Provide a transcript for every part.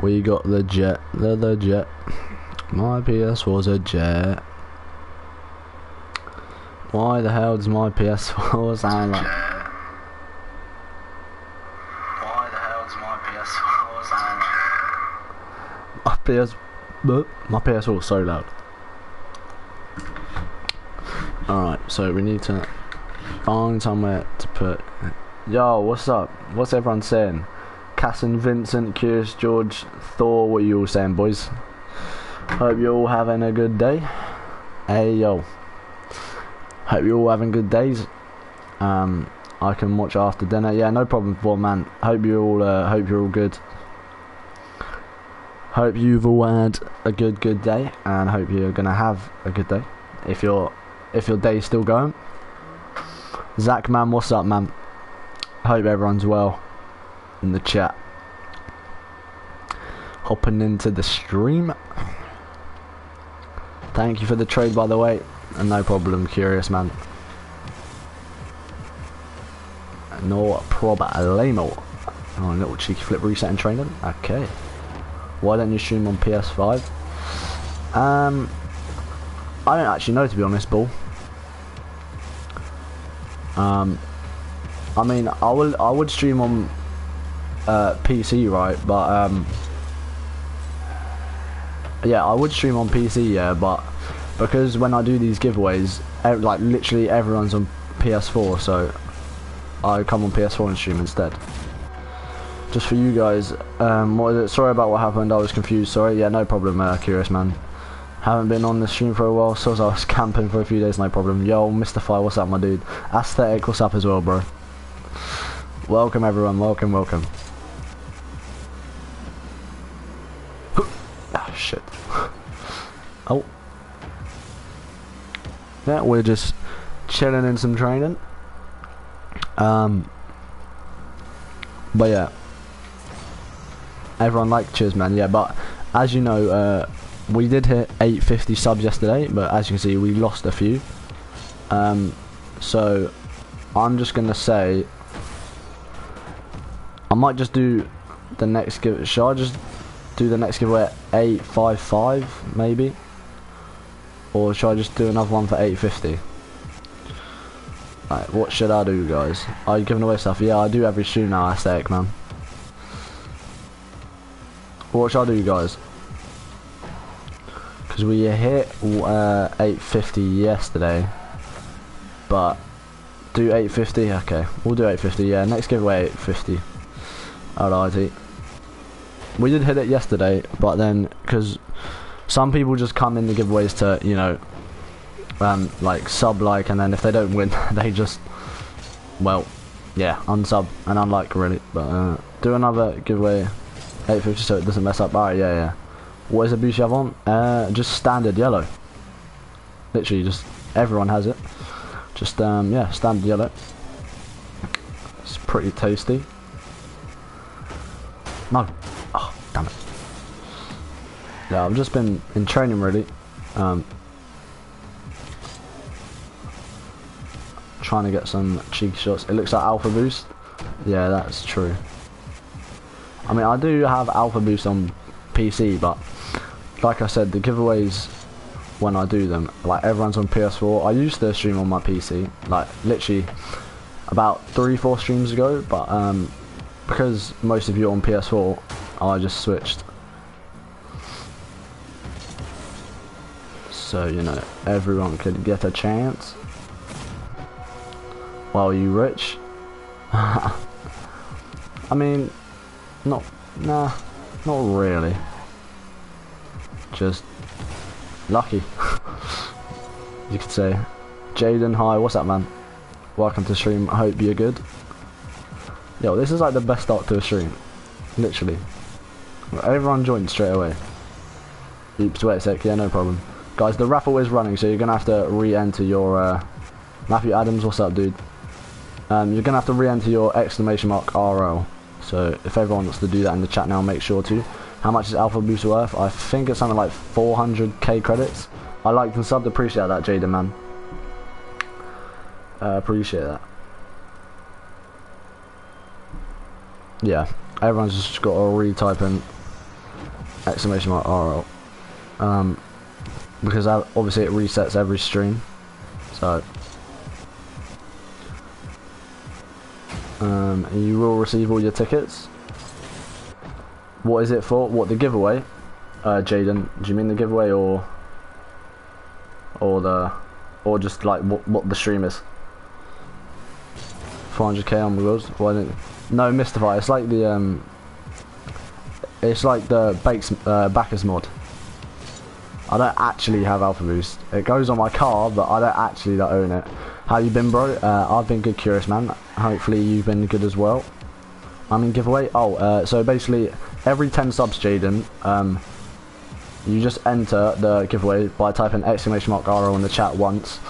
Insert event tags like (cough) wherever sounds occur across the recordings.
We got the jet, the the jet. My PS was a jet. Why the hell does my PS4 (laughs) sound like? Why the hell does my PS4 sound like? My PS, my PS4 is so loud. Alright, so we need to find somewhere to put. Yo, what's up? What's everyone saying? Casson, Vincent, Curious, George, Thor, what are you all saying, boys? Hope you're all having a good day. Hey, yo. Hope you're all having good days. Um, I can watch after dinner. Yeah, no problem, Thor, man. Hope you all. Uh, hope you're all good. Hope you've all had a good, good day, and hope you're gonna have a good day. If your if your day's still going. Zach, man, what's up, man? Hope everyone's well in the chat. Hopping into the stream. Thank you for the trade, by the way. And no problem, curious man. No problemo. Oh, a little cheeky flip reset and training. Okay. Why don't you stream on PS5? Um, I don't actually know to be honest, Bull. Um, I mean, I will I would stream on uh, PC, right? But um, yeah, I would stream on PC, yeah, but because when I do these giveaways, like literally everyone's on PS4, so I come on PS4 and stream instead. Just for you guys, um, what is it? Sorry about what happened. I was confused. Sorry. Yeah, no problem. Uh, curious man. Haven't been on the stream for a while, so I was (laughs) camping for a few days. No problem. Yo, Mr. Fire, what's up, my dude? Aesthetic, what's up as well, bro? Welcome everyone. Welcome, welcome. ah, shit. Oh. Yeah, we're just chilling in some training. Um. But yeah. Everyone liked Cheers, man. Yeah, but as you know, uh, we did hit 850 subs yesterday, but as you can see, we lost a few. Um, so I'm just gonna say I might just do the next give. Should I just do the next giveaway at 855 maybe, or should I just do another one for 850? Right, what should I do, guys? Are you giving away stuff? Yeah, I do every stream now. Aesthetic, man. What should I do, guys? Because we hit uh, 850 yesterday, but do 850. Okay, we'll do 850. Yeah, next giveaway 850. Alrighty. We did hit it yesterday, but then because some people just come in the giveaways to you know, um, like sub like, and then if they don't win, (laughs) they just well, yeah, unsub and unlike really. But uh, do another giveaway 850 so it doesn't mess up. Alright, yeah, yeah. What is the boost you have on? Uh, just standard yellow. Literally, just everyone has it. Just um, yeah, standard yellow. It's pretty tasty. No. Oh, damn it. Yeah, I've just been in training really. Um, trying to get some cheeky shots. It looks like Alpha Boost. Yeah, that's true. I mean, I do have Alpha Boost on PC, but like I said, the giveaways when I do them, like everyone's on PS4. I used to stream on my PC, like literally about three, four streams ago, but um, because most of you are on PS4, I just switched. So, you know, everyone could get a chance. While you rich? (laughs) I mean, not, nah, not really. Just lucky. (laughs) you could say. Jaden, hi, what's up, man? Welcome to stream. I hope you're good. Yo, this is like the best start to a stream. Literally. Everyone joined straight away. Oops, wait a sec. Yeah, no problem. Guys, the raffle is running, so you're going to have to re-enter your... Uh, Matthew Adams, what's up, dude? Um, you're going to have to re-enter your exclamation mark RL. So if everyone wants to do that in the chat now, make sure to. How much is Alpha Boost worth? I think it's something like 400k credits. I like and sub appreciate that, Jaden, man. Uh, appreciate that. Yeah, everyone's just got to retype in exclamation mark RL. Um, because that, obviously it resets every stream. So, um, you will receive all your tickets. What is it for? What the giveaway? Uh, Jaden, do you mean the giveaway or or the or just like what, what the stream is? 400k on wheels. Why didn't? No, Mystify. It's like the um. It's like the Bakes uh, BakkesMod. I don't actually have Alpha Boost. It goes on my car, but I don't actually like, own it. How you been, bro? Uh, I've been good, curious man. Hopefully you've been good as well. I mean, giveaway. Oh, uh, so basically, every 10 subs, Jaden, um, you just enter the giveaway by typing exclamation mark RO in the chat once,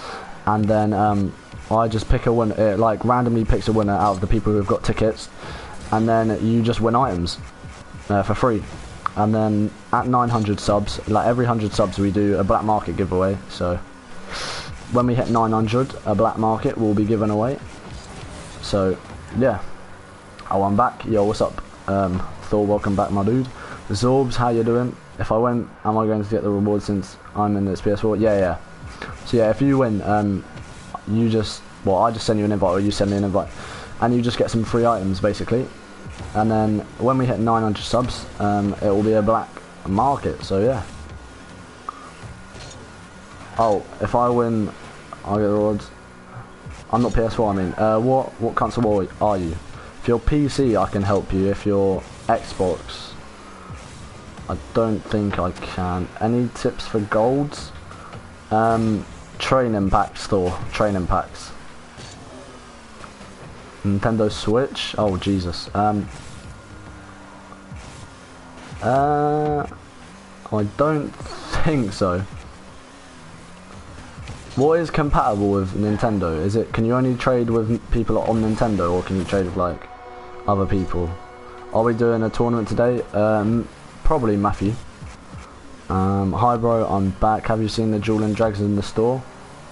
and then um, I just pick a winner. It like randomly picks a winner out of the people who've got tickets, and then you just win items uh, for free and then at 900 subs like every 100 subs we do a black market giveaway. So when we hit 900 a black market will be given away. So yeah. Oh I'm back. Yo what's up? Um, Thor welcome back my dude. Zorbs how you doing? If I win am I going to get the reward since I'm in this PS4 yeah yeah. So yeah if you win um, you just well I just send you an invite or you send me an invite. And you just get some free items basically and then when we hit 900 subs um, it will be a black market so yeah. Oh if I win I get rewards. I'm not PS4 I mean. Uh, what what console are you if you're PC I can help you. If you're Xbox I don't think I can. Any tips for golds? Um, training pack store training packs Nintendo Switch? Oh, Jesus. Um, uh, I don't think so. What is compatible with Nintendo? Is it, can you only trade with people on Nintendo or can you trade with like other people? Are we doing a tournament today? Um, probably Matthew. Um, hi bro, I'm back. Have you seen the Jewel and Dragons in the store?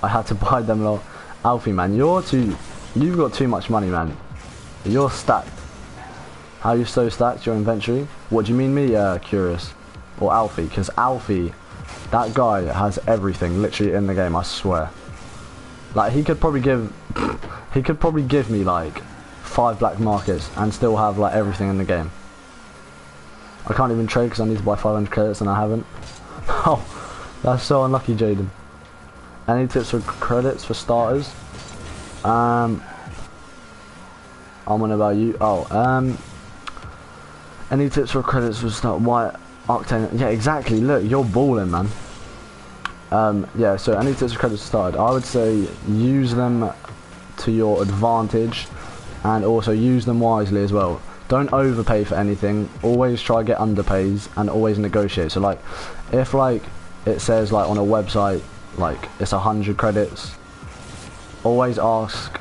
I had to (laughs) buy them lot. Alfie man, you're too You've got too much money, man. You're stacked. How are you so stacked, your inventory? What do you mean me, uh, curious? Or Alfie? Because Alfie, that guy has everything literally in the game, I swear. Like, he could probably give... (sniffs) he could probably give me, like, five black markets and still have, like, everything in the game. I can't even trade because I need to buy 500 credits and I haven't. (laughs) Oh, that's so unlucky, Jaden. Any tips for credits for starters? Um, I'm on about you. Oh, um, any tips for credits for start white octane? Yeah, exactly. Look, you're balling, man. Um, yeah. So any tips for credits started? I would say use them to your advantage, and also use them wisely as well. Don't overpay for anything. Always try get underpays and always negotiate. So like, if like it says like on a website like it's a hundred credits always ask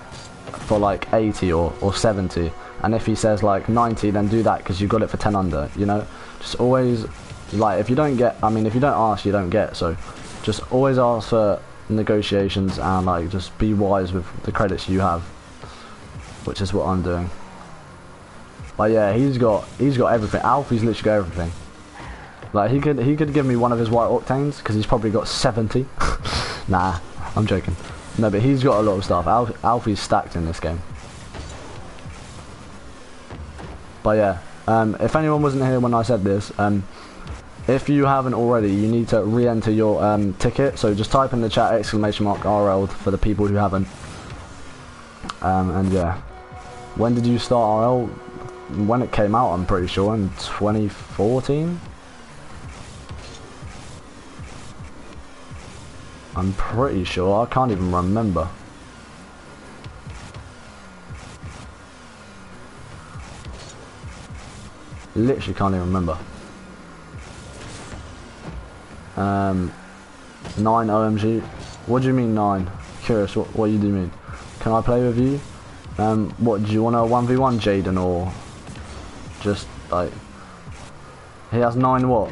for like 80 or, or 70 and if he says like 90 then do that because you got it for 10 under you know? Just always like if you don't get I mean if you don't ask you don't get. So just always ask for negotiations and like just be wise with the credits you have which is what I'm doing. But yeah he's got he's got everything. Alfie's literally got everything. Like he could he could give me one of his white octanes because he's probably got 70 (laughs) nah I'm joking no, but he's got a lot of stuff. Alf Alfie's stacked in this game. But yeah, um, if anyone wasn't here when I said this, um, if you haven't already, you need to re-enter your um, ticket. So just type in the chat exclamation mark RL for the people who haven't. Um, and yeah, when did you start RL? When it came out, I'm pretty sure in 2014. I'm pretty sure. I can't even remember. Literally can't even remember. Um, 9 OMG. What do you mean 9? Curious, what, what do you mean? Can I play with you? Um, what, do you want a 1v1 Jaden or just like... He has 9 what?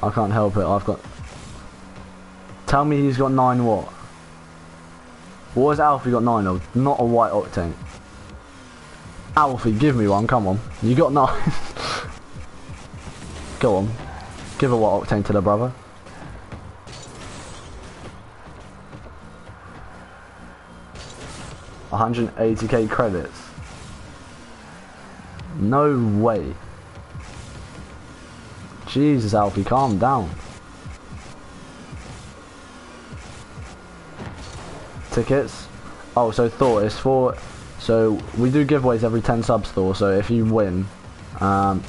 I can't help it, I've got Tell me he's got 9 what? What has Alfie got 9 of? Not a white octane. Alfie, give me one, come on. You got 9. (laughs) Go on. Give a white octane to the brother. hundred and eighty K credits. No way. Jesus Alfie, calm down. Tickets. Oh, so Thor, it's for... So, we do giveaways every 10 subs, Thor, so if you win, um,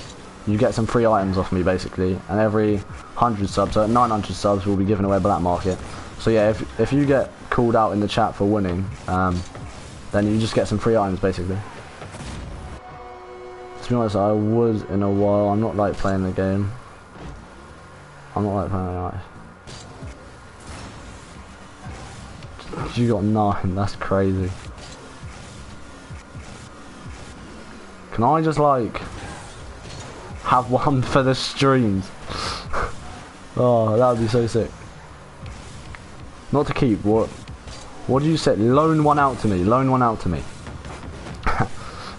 you get some free items off me, basically. And every 100 subs, so 900 subs, we'll be giving away Black Market. So yeah, if, if you get called out in the chat for winning, um, then you just get some free items, basically. To be honest, I was in a while. I'm not like playing the game. I'm not like playing the You got nine, that's crazy. Can I just like have one for the streams? (laughs) oh, that would be so sick. Not to keep, what? What do you say? Loan one out to me, loan one out to me. (laughs)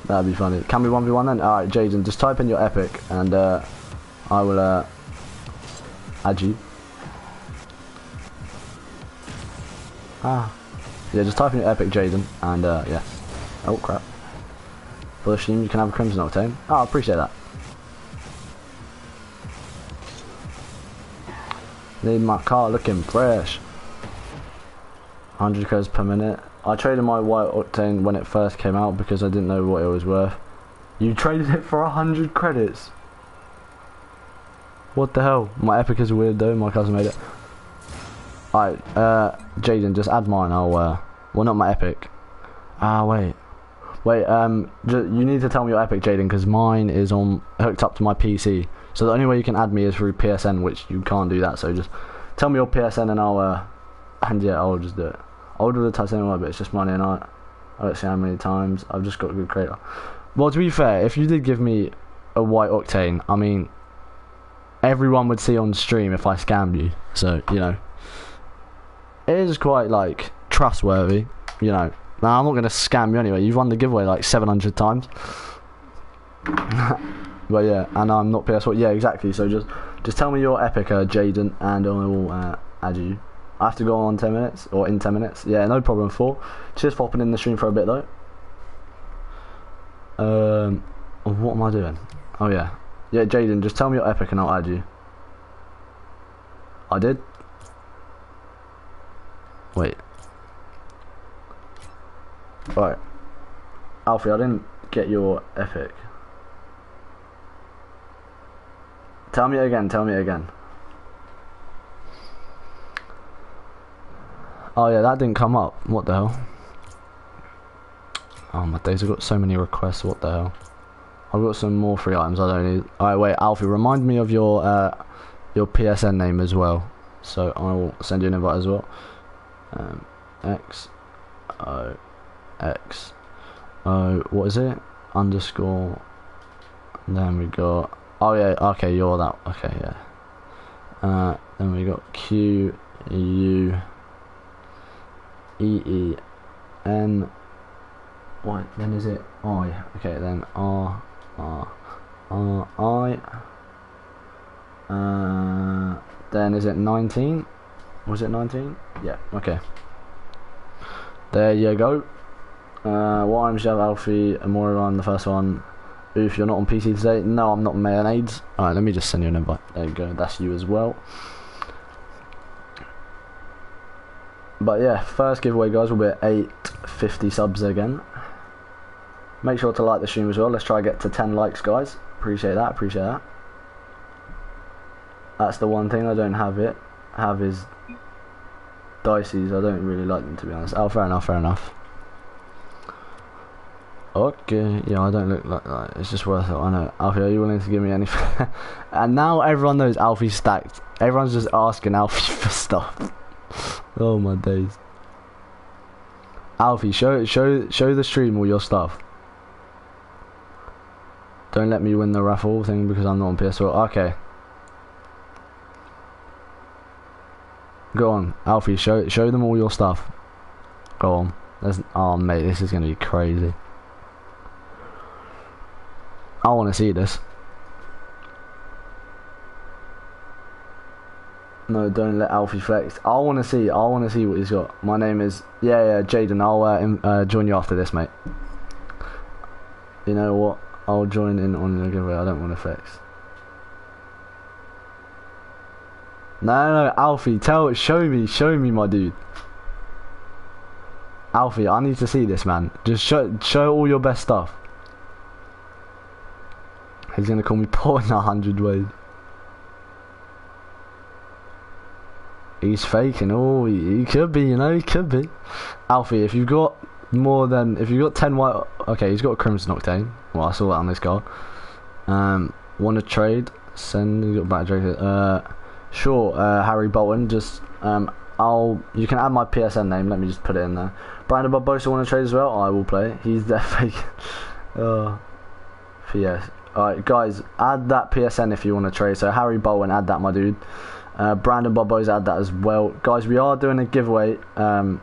That'd be funny. Can we 1v1 then? Alright, Jaden, just type in your epic and uh, I will uh, add you. Ah. Yeah, just type in epic Jaden and uh, yeah. Oh crap. Stream you can have a Crimson Octane. Oh, I appreciate that. Need my car looking fresh. 100 credits per minute. I traded my white octane when it first came out because I didn't know what it was worth. You traded it for 100 credits? What the hell? My epic is weird though, my cousin made it. Alright, uh, Jaden, just add mine, I'll, uh, well not my epic. Ah, wait. Wait, um, you need to tell me your epic, Jaden, because mine is on, hooked up to my PC. So the only way you can add me is through PSN, which you can't do that, so just tell me your PSN and I'll, uh, and yeah, I'll just do it. I'll do the titanium but it's just money and I, I don't see how many times. I've just got a good creator. Well, to be fair, if you did give me a white octane, I mean, everyone would see on stream if I scammed you. So, you know, it is quite, like, trustworthy, you know. Now, I'm not going to scam you anyway. You've won the giveaway like 700 times. (laughs) but yeah, and I'm not PS4. Yeah, exactly. So just just tell me your epic, uh, Jaden, and I will uh, add you. I have to go on 10 minutes, or in 10 minutes. Yeah, no problem, four. Cheers for hopping in the stream for a bit, though. Um, what am I doing? Oh, yeah. Yeah, Jaden, just tell me your epic and I'll add you. I did? Wait. Right. Alfie, I didn't get your epic. Tell me again, tell me again. Oh yeah, that didn't come up. What the hell? Oh my days, I've got so many requests. What the hell? I've got some more free items I don't need. Alright, wait, Alfie, remind me of your uh, your PSN name as well. So I will send you an invite as well. Um, X O X O. What is it? Underscore. Then we got. Oh yeah. Okay, you're that. Okay, yeah. Uh, then we got Q U. E E N. What? Then is it I? Okay, then R R R I. Uh, then is it 19? Was it 19? Yeah. Okay. There you go. Uh, what I'm Chef Alfie and on the first one. Oof, you're not on PC today? No, I'm not mayonnaise. Alright, let me just send you an invite. There you go, that's you as well. But yeah, first giveaway guys will be at 850 subs again. Make sure to like the stream as well. Let's try to get to 10 likes guys. Appreciate that, appreciate that. That's the one thing I don't have it. Have is Dicey's. I don't really like them to be honest. Oh, fair enough, fair enough. Okay, yeah, I don't look like that. It's just worth it. I know. Alfie, are you willing to give me anything? (laughs) and now everyone knows Alfie's stacked. Everyone's just asking Alfie (laughs) for stuff. Oh my days. Alfie, show show show the stream all your stuff. Don't let me win the raffle thing because I'm not on PS4. Okay. Go on, Alfie, show show them all your stuff. Go on. There's, oh mate, this is gonna be crazy. I wanna see this. No, don't let Alfie flex. I want to see. I want to see what he's got. My name is yeah, yeah, Jaden. I'll uh, uh, join you after this, mate. You know what? I'll join in on the giveaway. I don't want to flex. No, no, Alfie, tell, show me, show me, my dude. Alfie, I need to see this, man. Just show, show all your best stuff. He's gonna call me (laughs) poor in a hundred ways. He's faking. Oh, he, could be. You know, he could be. Alfie, if you've got more than if you've got ten white, okay, he's got a crimson octane. Well, I saw that on this card. Um, want to trade? Send. You got back. Uh, sure. Uh, Harry Bolton. Just um, I'll. You can add my PSN name. Let me just put it in there. Brandon Barbosa want to trade as well. I will play. He's fake. oh, PS. Alright, guys, add that PSN if you want to trade. So Harry Bolton, add that, my dude. Uh, Brandon Bobbo's add that as well. Guys, we are doing a giveaway um,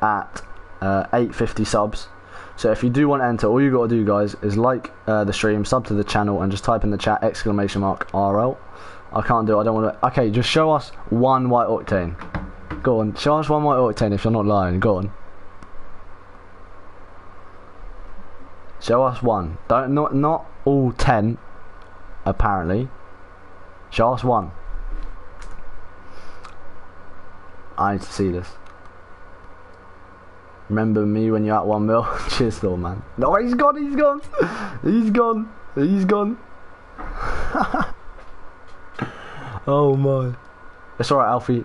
at uh, 850 subs. So if you do want to enter, all you got to do, guys, is like uh, the stream, sub to the channel, and just type in the chat exclamation mark RL. I can't do it. I don't want to. Okay, just show us one white octane. Go on, show us one white octane if you're not lying. Go on. Show us one. Don't not not all ten. Apparently. Show us one. I need to see this. Remember me when you're at one mil? (laughs) Cheers, though, man. No, he's gone. He's gone. (laughs) He's gone. He's gone. (laughs) oh my. It's alright, Alfie.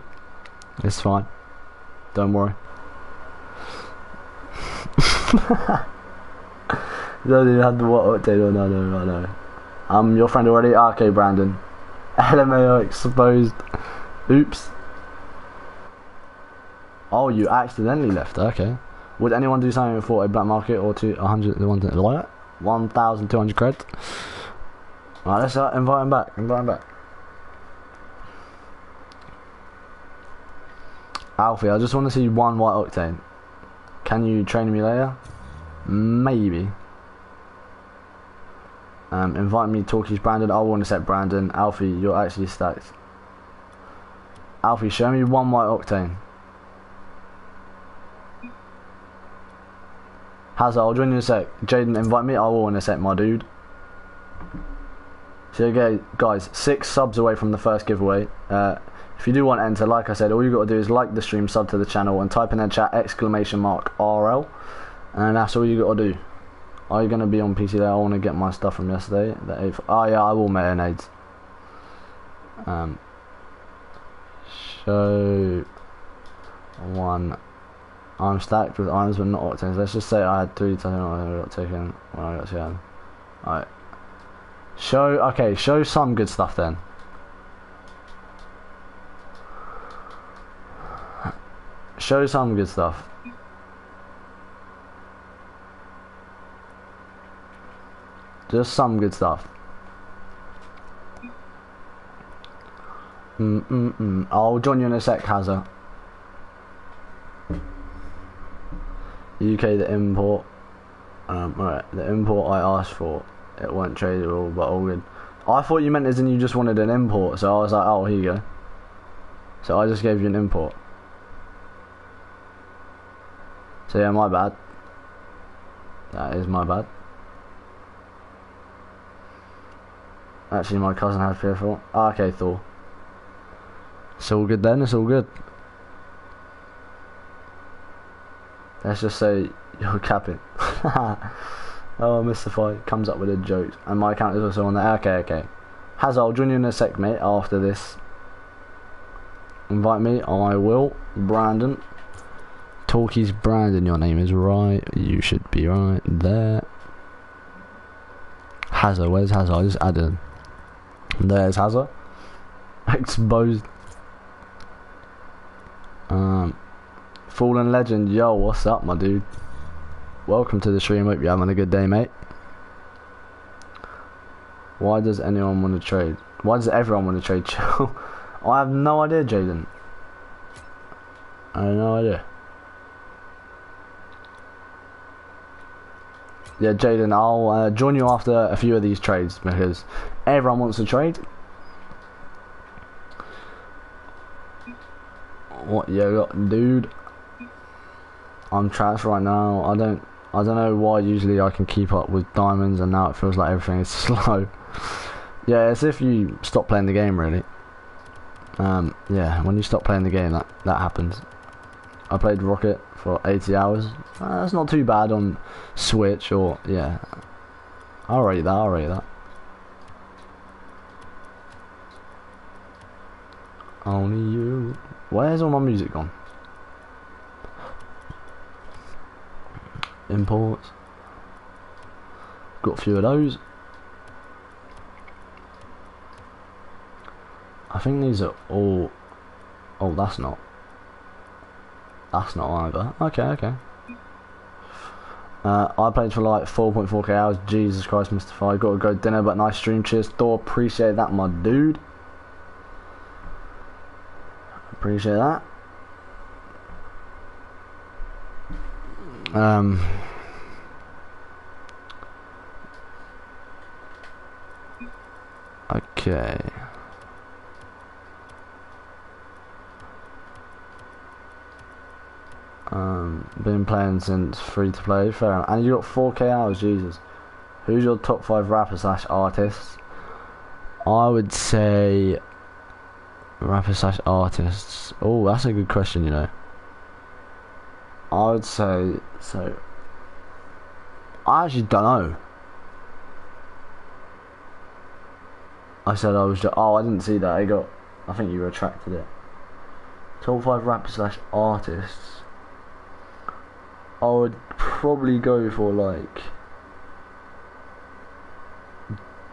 It's fine. Don't worry. you (laughs) don't even have the what update or no, no, no, no. I'm your friend already. Ah, okay, Brandon. (laughs) LMAO exposed. Oops. Oh, you accidentally left. Okay. Would anyone do something for a black market or to 100, 1,200 credits? Right, let's uh, invite him back. Invite him back. Alfie, I just want to see one white octane. Can you train me later? Maybe. Um, invite me, to Talkies Brandon. I want to set Brandon. Alfie, you're actually stacked. Alfie, show me one white octane. Hazard, I'll join you in a sec. Jaden, invite me. I will a sec, my dude. So okay, guys, six subs away from the first giveaway. Uh, if you do want to enter, like I said, all you got to do is like the stream, sub to the channel, and type in the chat exclamation mark RL, and that's all you got to do. Are you going to be on PC there? I want to get my stuff from yesterday. The eighth. Oh yeah, I will mayonnaise. Um. Show one I'm stacked with items but not octanes. Let's just say I had three times I got taken when I got to Alright. Show okay, show some good stuff then. Show you some good stuff. Just some good stuff. Mm mm mm. I'll join you in a sec, Hazard. UK the import. Um, alright, the import I asked for, it weren't tradable, but all good. I thought you meant as in you just wanted an import, so I was like, oh, here you go. So I just gave you an import. So yeah, my bad. That is my bad. Actually, my cousin had fearful. Ah, okay, Thor. It's all good then, it's all good. Let's just say you're capping. (laughs) oh, Mystify comes up with a joke. And my account is also on there. Okay, okay. Hazard, I'll join you in a sec, mate, after this. Invite me, I will. Brandon. Talkies Brandon, your name is right. You should be right there. Hazard, where's Hazard? I just added him. There's Hazard. (laughs) Exposed. Um, Fallen Legend, yo, what's up, my dude? Welcome to the stream. Hope you're having a good day, mate. Why does anyone want to trade? Why does everyone want to trade? (laughs) Chill. I have no idea, Jaden. I have no idea. Yeah, Jaden, I'll uh, join you after a few of these trades because everyone wants to trade. What you got, dude? I'm trash right now. I don't. I don't know why. Usually I can keep up with diamonds, and now it feels like everything is (laughs) slow. yeah, it's if you stop playing the game, really. Um, yeah, when you stop playing the game, that that happens. I played Rocket for 80 hours. Uh, that's not too bad on Switch or yeah. I'll rate that. I'll rate that. Only you. Where's all my music gone? Imports. Got a few of those. I think these are all. Oh, that's not. That's not either. Okay, okay. Uh, I played for like 4.4k hours. Jesus Christ, Mr. Five. Got to go dinner, but nice stream. Cheers, Thor. Appreciate that, my dude. Appreciate that. Um. Okay. Um, been playing since free to play. Fair enough. And you got 4k hours. Jesus. Who's your top five rapper slash artists? I would say rapper slash artists. Oh, that's a good question. You know. I would say so. I actually don't know. I said I was just. Oh, I didn't see that. I got. I think you retracted it. Top five rapper slash artists. I would probably go for like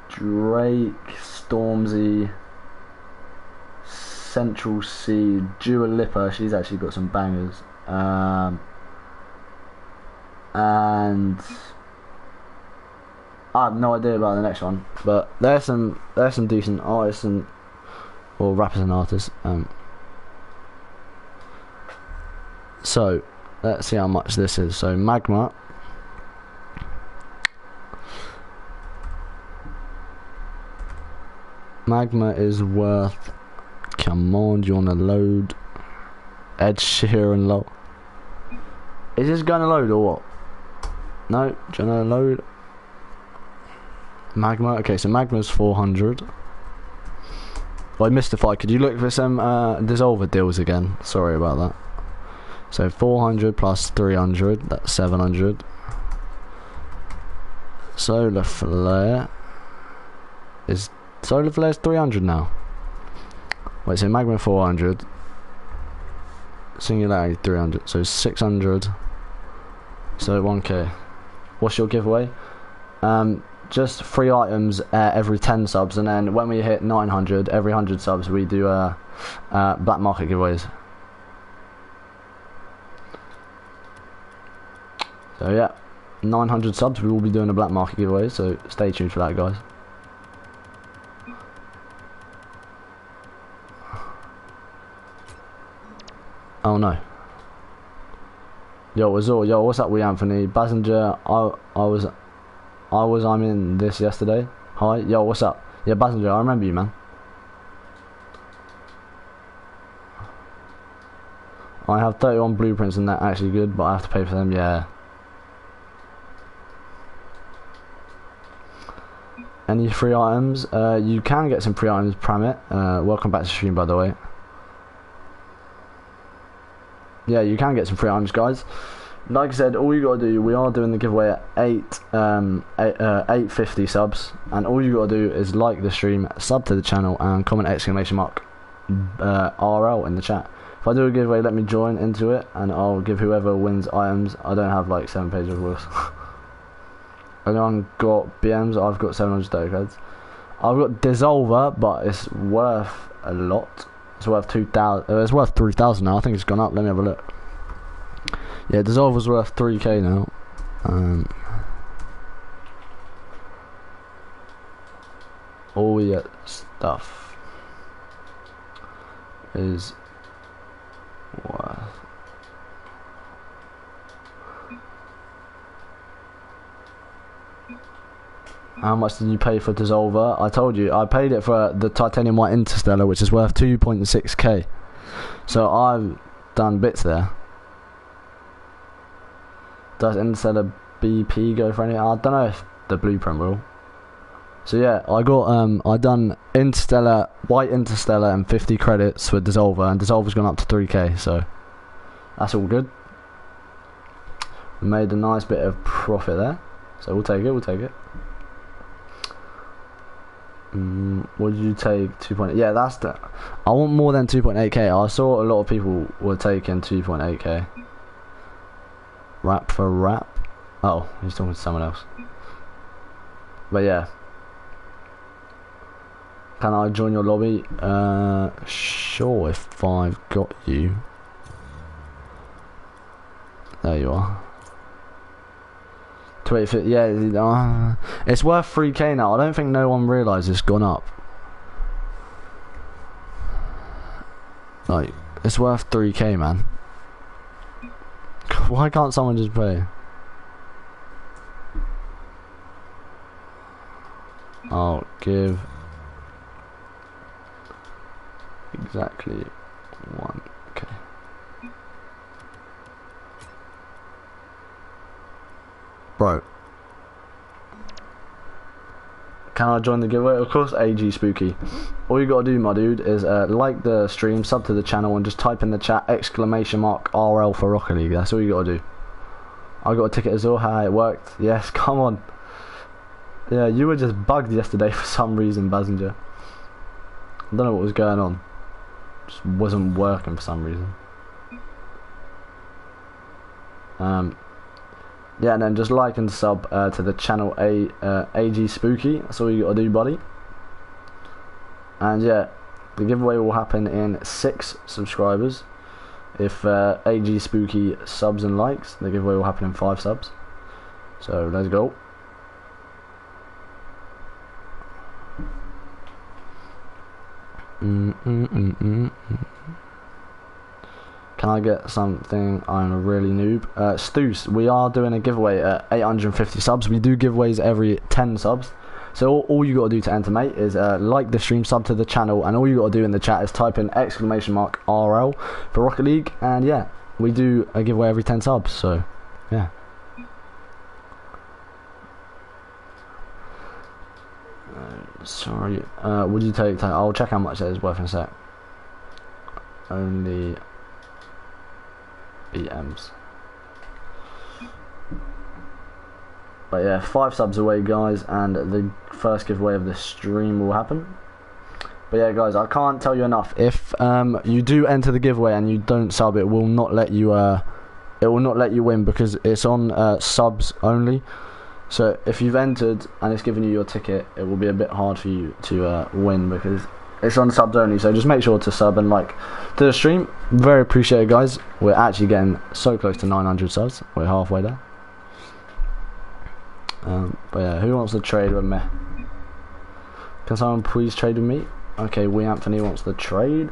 Drake, Stormzy, Central Cee, Dua Lipa. She's actually got some bangers. Um, and I have no idea about the next one, but there's some there's some decent artists and or rappers and artists. Um, so Let's see how much this is. So magma. Magma is worth. Come on, do you want to load? Ed Sheeran low. Is this to load or what? No, do you want to load? Magma. Okay, so Magma's 400. I mystified. Could you look for some uh, dissolver deals again? Sorry about that. So 400 plus 300, that's 700. Solar flare is solar is 300 now. Wait, so magma 400, singularity 300, so 600. So 1k. What's your giveaway? Um, just three items uh, every 10 subs, and then when we hit 900, every 100 subs, we do uh, uh, black market giveaways. So yeah, 900 subs, we will be doing a black market giveaway, so stay tuned for that guys. Oh no. Yo, what's up? Yo, what's up, we Anthony? Bassinger, I I was I was I'm in this yesterday. Hi, yo, what's up? Yeah, Bassinger, I remember you, man. I have 31 blueprints and that actually good, but I have to pay for them, yeah. Any free items. Uh, you can get some free items, Pramit. Uh, welcome back to the stream, by the way. Yeah, you can get some free items, guys. Like I said, all you gotta do, we are doing the giveaway at eight, um, eight, uh, 850 subs, and all you gotta do is like the stream, sub to the channel, and comment exclamation mark uh, RL in the chat. If I do a giveaway, let me join into it, and I'll give whoever wins items. I don't have like seven pages of rules. (laughs) Anyone got BMs? I've got 730 credits. I've got Dissolver, but it's worth a lot. It's worth 2,000. Uh, it's worth 3,000 now. I think it's gone up. Let me have a look. Yeah, Dissolver's worth 3k now. Um, all your stuff is worth How much did you pay for Dissolver? I told you, I paid it for the Titanium White Interstellar, which is worth 2.6k. So I've done bits there. Does Interstellar BP go for any? I don't know if the blueprint will. So yeah, I got um I done Interstellar, White Interstellar, and 50 credits for Dissolver, and Dissolver's gone up to 3k, so that's all good. Made a nice bit of profit there, so we'll take it. We'll take it. Mm, did you take? 2.8. Yeah, that's the. I want more than 2.8k. I saw a lot of people were taking 2.8k. Rap for rap. Oh, he's talking to someone else. But yeah. Can I join your lobby? Uh, sure, if I've got you. There you are. 20, yeah, uh, it's worth 3k now. I don't think no one realised it's gone up. Like, it's worth 3k, man. (laughs) Why can't someone just pay? I'll give exactly one. Bro. Can I join the giveaway? Of course, AG Spooky. All you gotta do, my dude, is uh, like the stream, sub to the channel, and just type in the chat exclamation mark RL for Rocket League. That's all you gotta do. I got a ticket as well. How it worked? Yes, (laughs) come on. Yeah, you were just bugged yesterday (laughs) for some reason, Bazinger. I don't know what was going on. Just wasn't working for some reason. Um, yeah, and then just like and sub uh, to the channel A uh, AG Spooky. That's all you gotta do, buddy. And yeah, the giveaway will happen in six subscribers. If uh, AG Spooky subs and likes, the giveaway will happen in five subs. So let's go. Mm -mm -mm Can I get something? I'm a really noob. Uh, Stoos, we are doing a giveaway at 850 subs. We do giveaways every 10 subs. So all, all you got to do to enter, mate, is uh, like the stream, sub to the channel, and all you got to do in the chat is type in exclamation mark RL for Rocket League. And yeah, we do a giveaway every 10 subs. So yeah. Uh, sorry. Uh, would you take? I'll check how much that is worth in a sec. Only BMs. But yeah, five subs away, guys, and the first giveaway of the stream will happen. But yeah, guys, I can't tell you enough. If um, you do enter the giveaway and you don't sub, it will not let you. Uh, it will not let you win because it's on uh, subs only. So if you've entered and it's given you your ticket, it will be a bit hard for you to uh, win because it's on subs only. So just make sure to sub and like to the stream. Very appreciated, guys. We're actually getting so close to 900 subs. We're halfway there. Um, but yeah, who wants to trade with me? Can someone please trade with me? Okay, we Anthony wants the trade.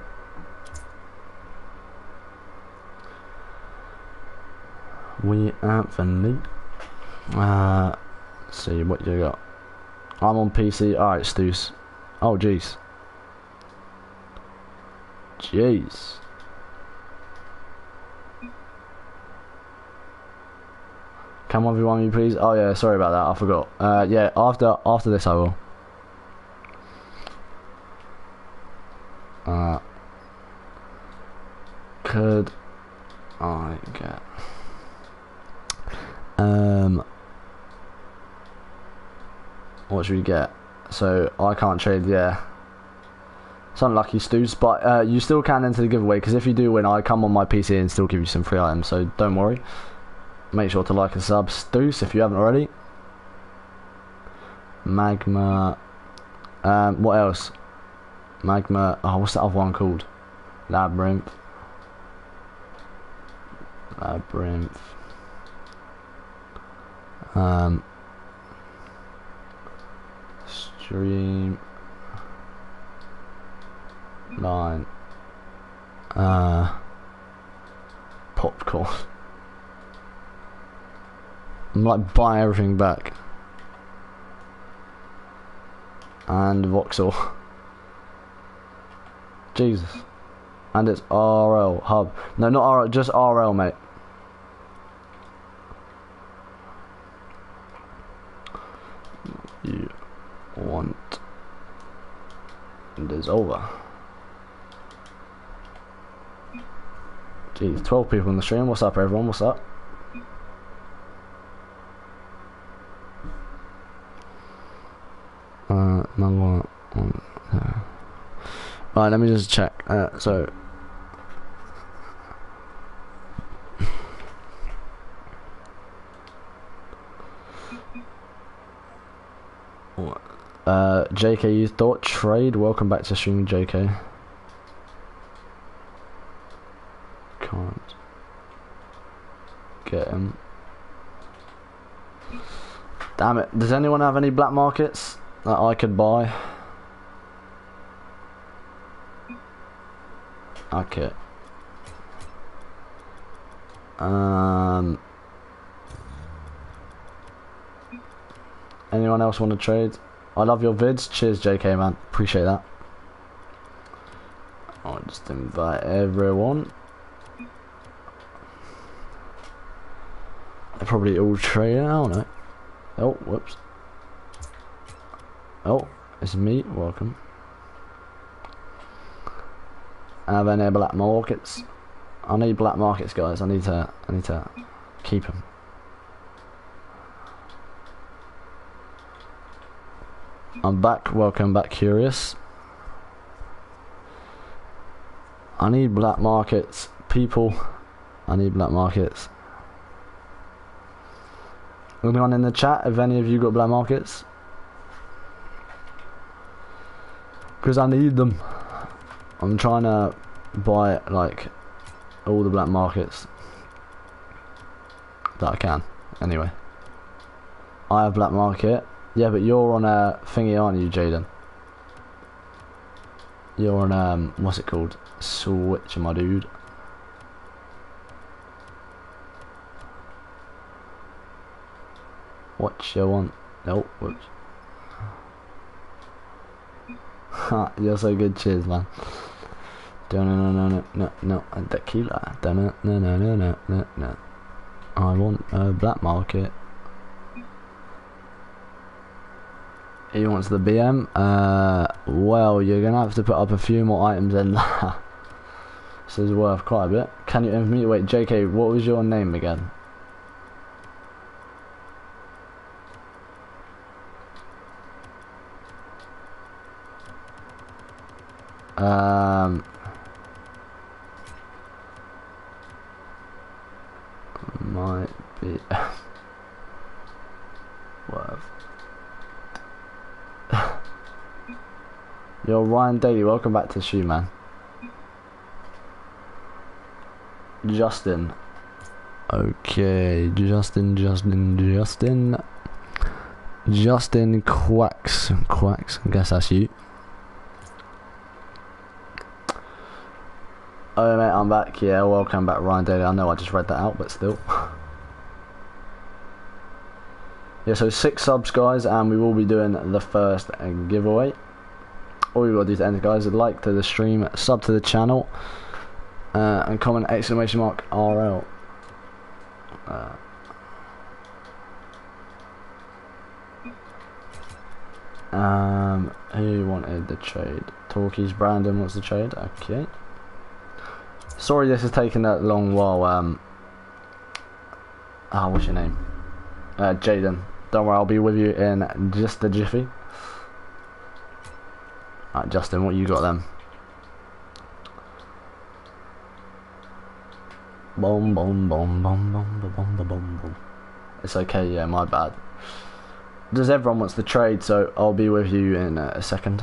We Anthony. Uh, see what you got. I'm on PC. Alright, Stoos. Oh, jeez. Jeez. Come on, everyone, please? Oh yeah, sorry about that. I forgot. Uh, yeah, after after this, I will. Uh, could I get um what should we get? So I can't trade. Yeah. It's unlucky, Stoos, but uh, you still can enter the giveaway because if you do win, I come on my PC and still give you some free items. So don't worry. Make sure to like and sub, Stoos, if you haven't already. Magma. Um, what else? Magma. Oh, what's that other one called? Labyrinth. Labyrinth. Um. Stream. Nine. Uh. Popcorn. I'm like buying everything back. And Vauxhall. (laughs) Jesus. And it's RL hub. No, not RL, just RL, mate. You want Dissolver. Jeez, 12 people in the stream. What's up, everyone? What's up? Uh, number one. Right, let me just check. Uh, so. Uh, JK, you thought trade? Welcome back to stream, JK. Can't get him. Damn it. Does anyone have any black markets that I could buy? Okay. Um. Anyone else want to trade? I love your vids. Cheers, JK, man. Appreciate that. I'll just invite everyone. They're probably all trading, I don't know. Oh, whoops. Oh, it's me. Welcome. I've any black markets? I need black markets, guys. I need to. I need to keep them. I'm back. Welcome back, Curious. I need black markets. People, I need black markets. Anyone in the chat, have any of you got black markets? Because I need them. I'm trying to buy, like, all the black markets that I can. Anyway. I have black market. Yeah, but you're on a thingy, aren't you, Jaden? You're on, um, what's it called? Switch, my dude. What you want? Nope, whoops. Ha, you're so good, cheers, man. No, no, no, no, no, no, no, tequila. No, no, no, no, no, no, no. I want a black market. He wants the BM. Uh, well, you're gonna have to put up a few more items in that. this is worth quite a bit. Can you me? Wait, JK, what was your name again? Um. Might be (laughs) worth. (laughs) Yo, Ryan Daly, welcome back to shoe, man. Justin. Okay, Justin, Justin, Justin. Justin Quacks. Quacks, I guess that's you. Oh mate, I'm back. Yeah, welcome back, Ryan Daly. I know I just read that out, but still. (laughs) yeah, so six subs, guys, and we will be doing the first giveaway all you gotta do to enter guys is like to the stream sub to the channel uh, and comment exclamation mark RL uh, um, who wanted the trade? Talkies Brandon wants the trade. Okay. Sorry this is taking that long while, um... Ah, oh, what's your name? Uh, Jaden. Don't worry, I'll be with you in just a jiffy. Alright, Justin, what you got then? Boom, boom, boom, boom, boom, boom, boom, boom. It's okay, yeah, my bad. Does everyone wants the trade, so I'll be with you in a second.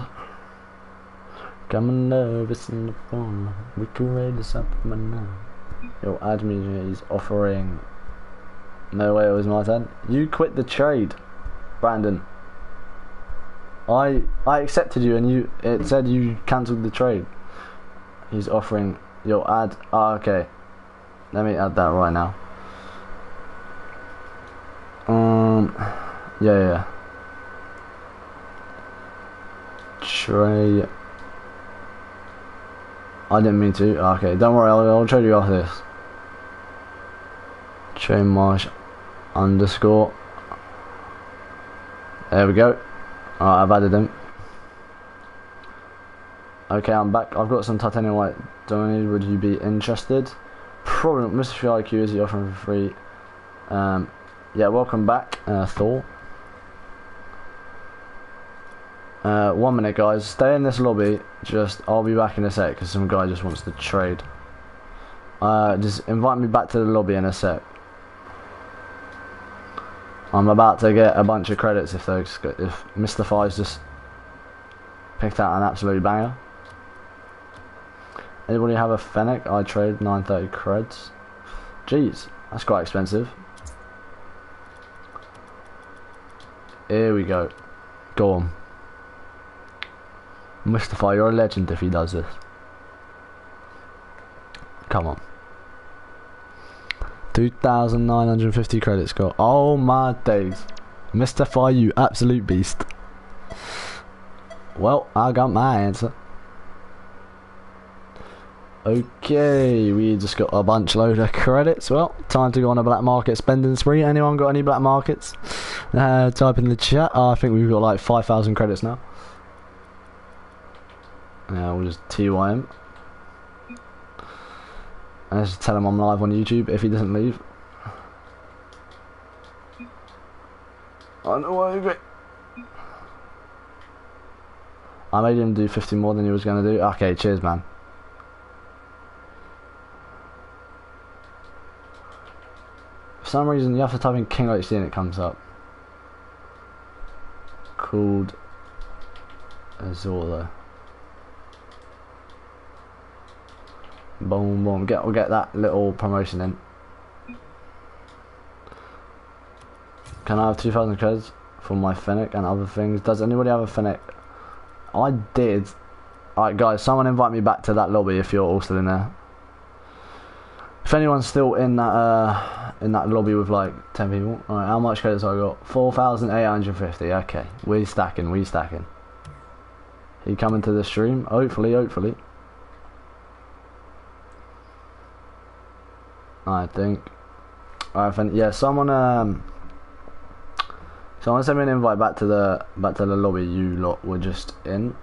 Coming nervous in the phone. We can raid this up now. Yo, add me is offering. No way, it was my turn. You quit the trade, Brandon. I I accepted you and you it said you cancelled the trade. He's offering your ad. Oh, okay. Let me add that right now. Um, yeah, yeah. Trey. I didn't mean to. Okay, don't worry, I'll, I'll trade you off this. Train marsh underscore. There we go. Alright, I've added them. Okay, I'm back. I've got some titanium white diamond. Would you be interested? Probably Mr. IQ is he offering for free. Um, yeah, welcome back, uh, Thor. Uh, one minute, guys. Stay in this lobby. Just, I'll be back in a sec because some guy just wants to trade. Uh, just invite me back to the lobby in a sec. I'm about to get a bunch of credits if those, if Mr. Five's just picked out an absolute banger. Anybody have a Fennec? I trade 930 creds. Jeez, that's quite expensive. Here we go. Go on. Mustafa, you're a legend if he does this. Come on. 2,950 credits got. Oh my days. Mustafa, you absolute beast. Well, I got my answer. Okay, we just got a bunch load of credits. Well, time to go on a black market spending spree. Anyone got any black markets? Uh, type in the chat. Oh, I think we've got like 5,000 credits now. Yeah, we'll just TYM. And just tell him I'm live on YouTube if he doesn't leave. I know I agree. I made him do 50 more than he was going to do. Okay, cheers, man. For some reason, you have to type in King HD and it comes up. Called Azorla. Boom, boom. Get, we'll get that little promotion in. Can I have 2,000 credits for my Fennec and other things? Does anybody have a Fennec? I did. Alright, guys, someone invite me back to that lobby if you're all still in there. If anyone's still in that uh, in that lobby with like ten people, alright, how much credits I got? Four thousand eight hundred fifty. Okay, we stacking, we stacking. He coming to the stream? Hopefully, hopefully. I think. I think yeah, someone um, someone send me an invite back to the back to the lobby. You lot were just in.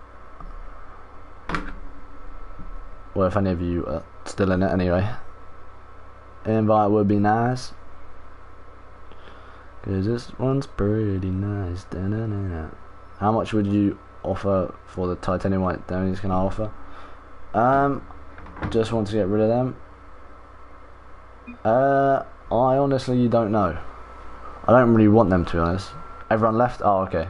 Well, if any of you are still in it, anyway invite would be nice. Cause this one's pretty nice. Da How much would you offer for the titanium white diamonds can I offer? Um, just want to get rid of them. Uh, I honestly don't know. I don't really want them to be honest. Everyone left? Oh, okay.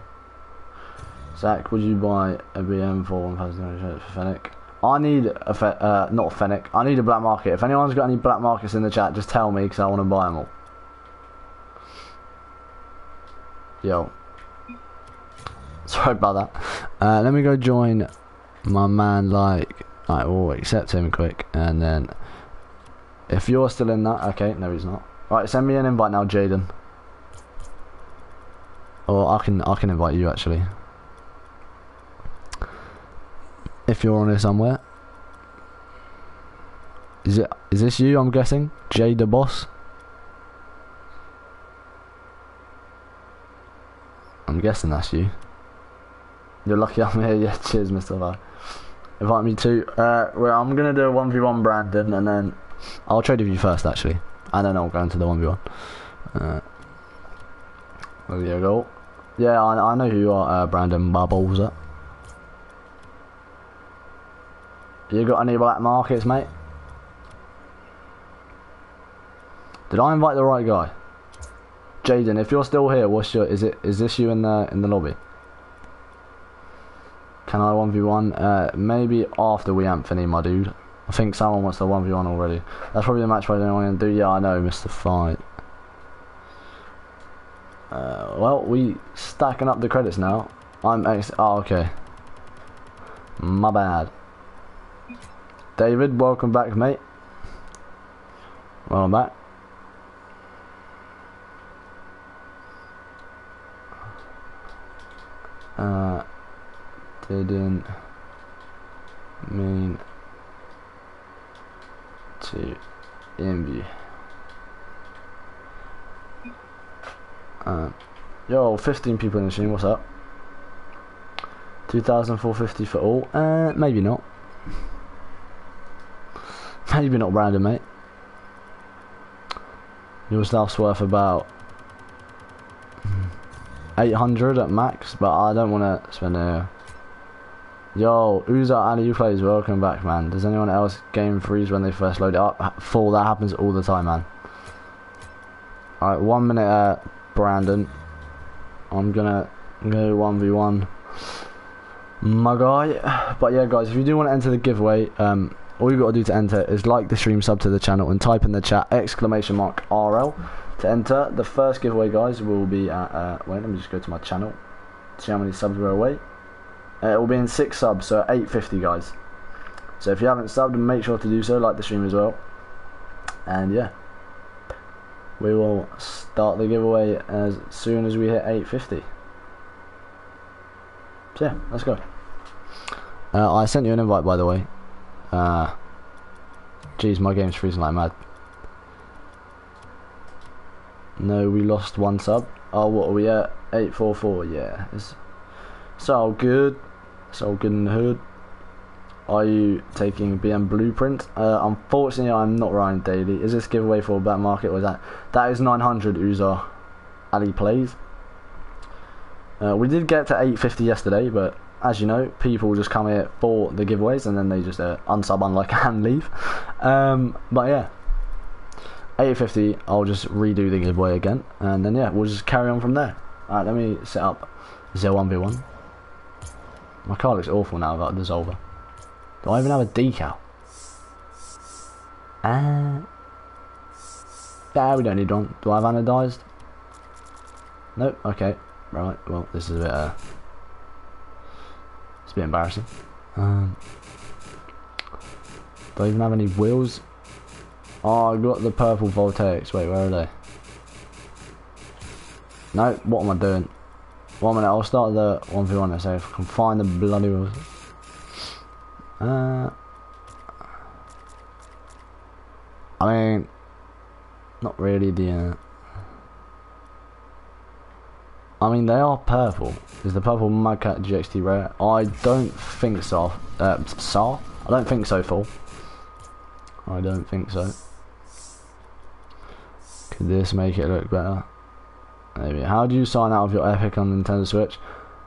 Zach, would you buy a BM for 1,000 for Fennec? I need a fe uh, not a Fennec. I need a black market. If anyone's got any black markets in the chat, just tell me because I want to buy them all. Yo. Sorry about that. Uh, let me go join my man. Like, I will accept him quick, and then if you're still in that, okay. No, he's not. Right, send me an invite now, Jaden. Or I can I can invite you actually if you're on here somewhere. Is it is this you I'm guessing? Jay the boss? I'm guessing that's you. You're lucky I'm here, (laughs) yeah, cheers Mr. Vi. Invite me to uh well I'm gonna do a one v one Brandon and then I'll trade with you first actually. And then I'll go into the one v one. Uh there you go. Yeah, I, I know who you are, uh, Brandon Bubbles. You got any black markets, mate? Did I invite the right guy? Jaden, if you're still here, what's your is it is this you in the in the lobby? Can I 1v1? Uh, maybe after we Anthony, my dude. I think someone wants to 1v1 already. That's probably the match I don't want to do. Yeah, I know, Mr. Fight. Uh, well, we stacking up the credits now. I'm ex- oh, okay. My bad. David, welcome back, mate. Welcome back. Uh, didn't mean see envy. Uh, yo, 15 people in the stream, what's up? 2,450 for all? Uh, maybe not. (laughs) maybe not Brandon, mate. Your stuff's worth about (laughs) 800 at max, but I don't want to spend a... Yo, Uza and you plays, welcome back, man. Does anyone else game freeze when they first load it up? Full, that happens all the time, man. Alright, one minute, uh, Brandon. I'm gonna go 1v1 my guy. But yeah, guys, if you do want to enter the giveaway, um, all you got to do to enter is like the stream, sub to the channel, and type in the chat exclamation mark RL to enter. The first giveaway, guys, will be at, uh, wait, let me just go to my channel, see how many subs we're away. Uh, it will be in six subs, so 850, guys. So if you haven't subbed, make sure to do so, like the stream as well. And yeah, we will start the giveaway as soon as we hit 850. So yeah, let's go. Uh, I sent you an invite, by the way. Uh, geez, my game's freezing like mad. No, we lost one sub. Oh, what are we at? 844, yeah. It's, it's all good. All good in the hood. Are you taking BM Blueprint? Uh, unfortunately, I'm not running daily. Is this giveaway for Black Market or is that? That is 900 Uza Ali plays. Uh, we did get to 850 yesterday, but as you know, people just come here for the giveaways and then they just uh, unsub, unlike, and leave. Um, but yeah, 850, I'll just redo the giveaway again, and then yeah, we'll just carry on from there. Alright, let me set up 0-1v1. My car looks awful now without a dissolver. Do I even have a decal? Uh, yeah, we don't need one. Do I have anodized? Nope, okay. Right, well, this is a bit, uh, it's a bit embarrassing. Um, do I even have any wheels? Oh, I got the purple voltaics. Wait, where are they? No, what am I doing? One minute, I'll start the 1v1 and say if I can find the bloody wheels. Uh, I mean, not really the. Uh, I mean, they are purple. Is the purple Magcat GXT rare? I don't think so. Uh, so? I don't think so, full. I don't think so. Could this make it look better? Maybe. How do you sign out of your Epic on Nintendo Switch?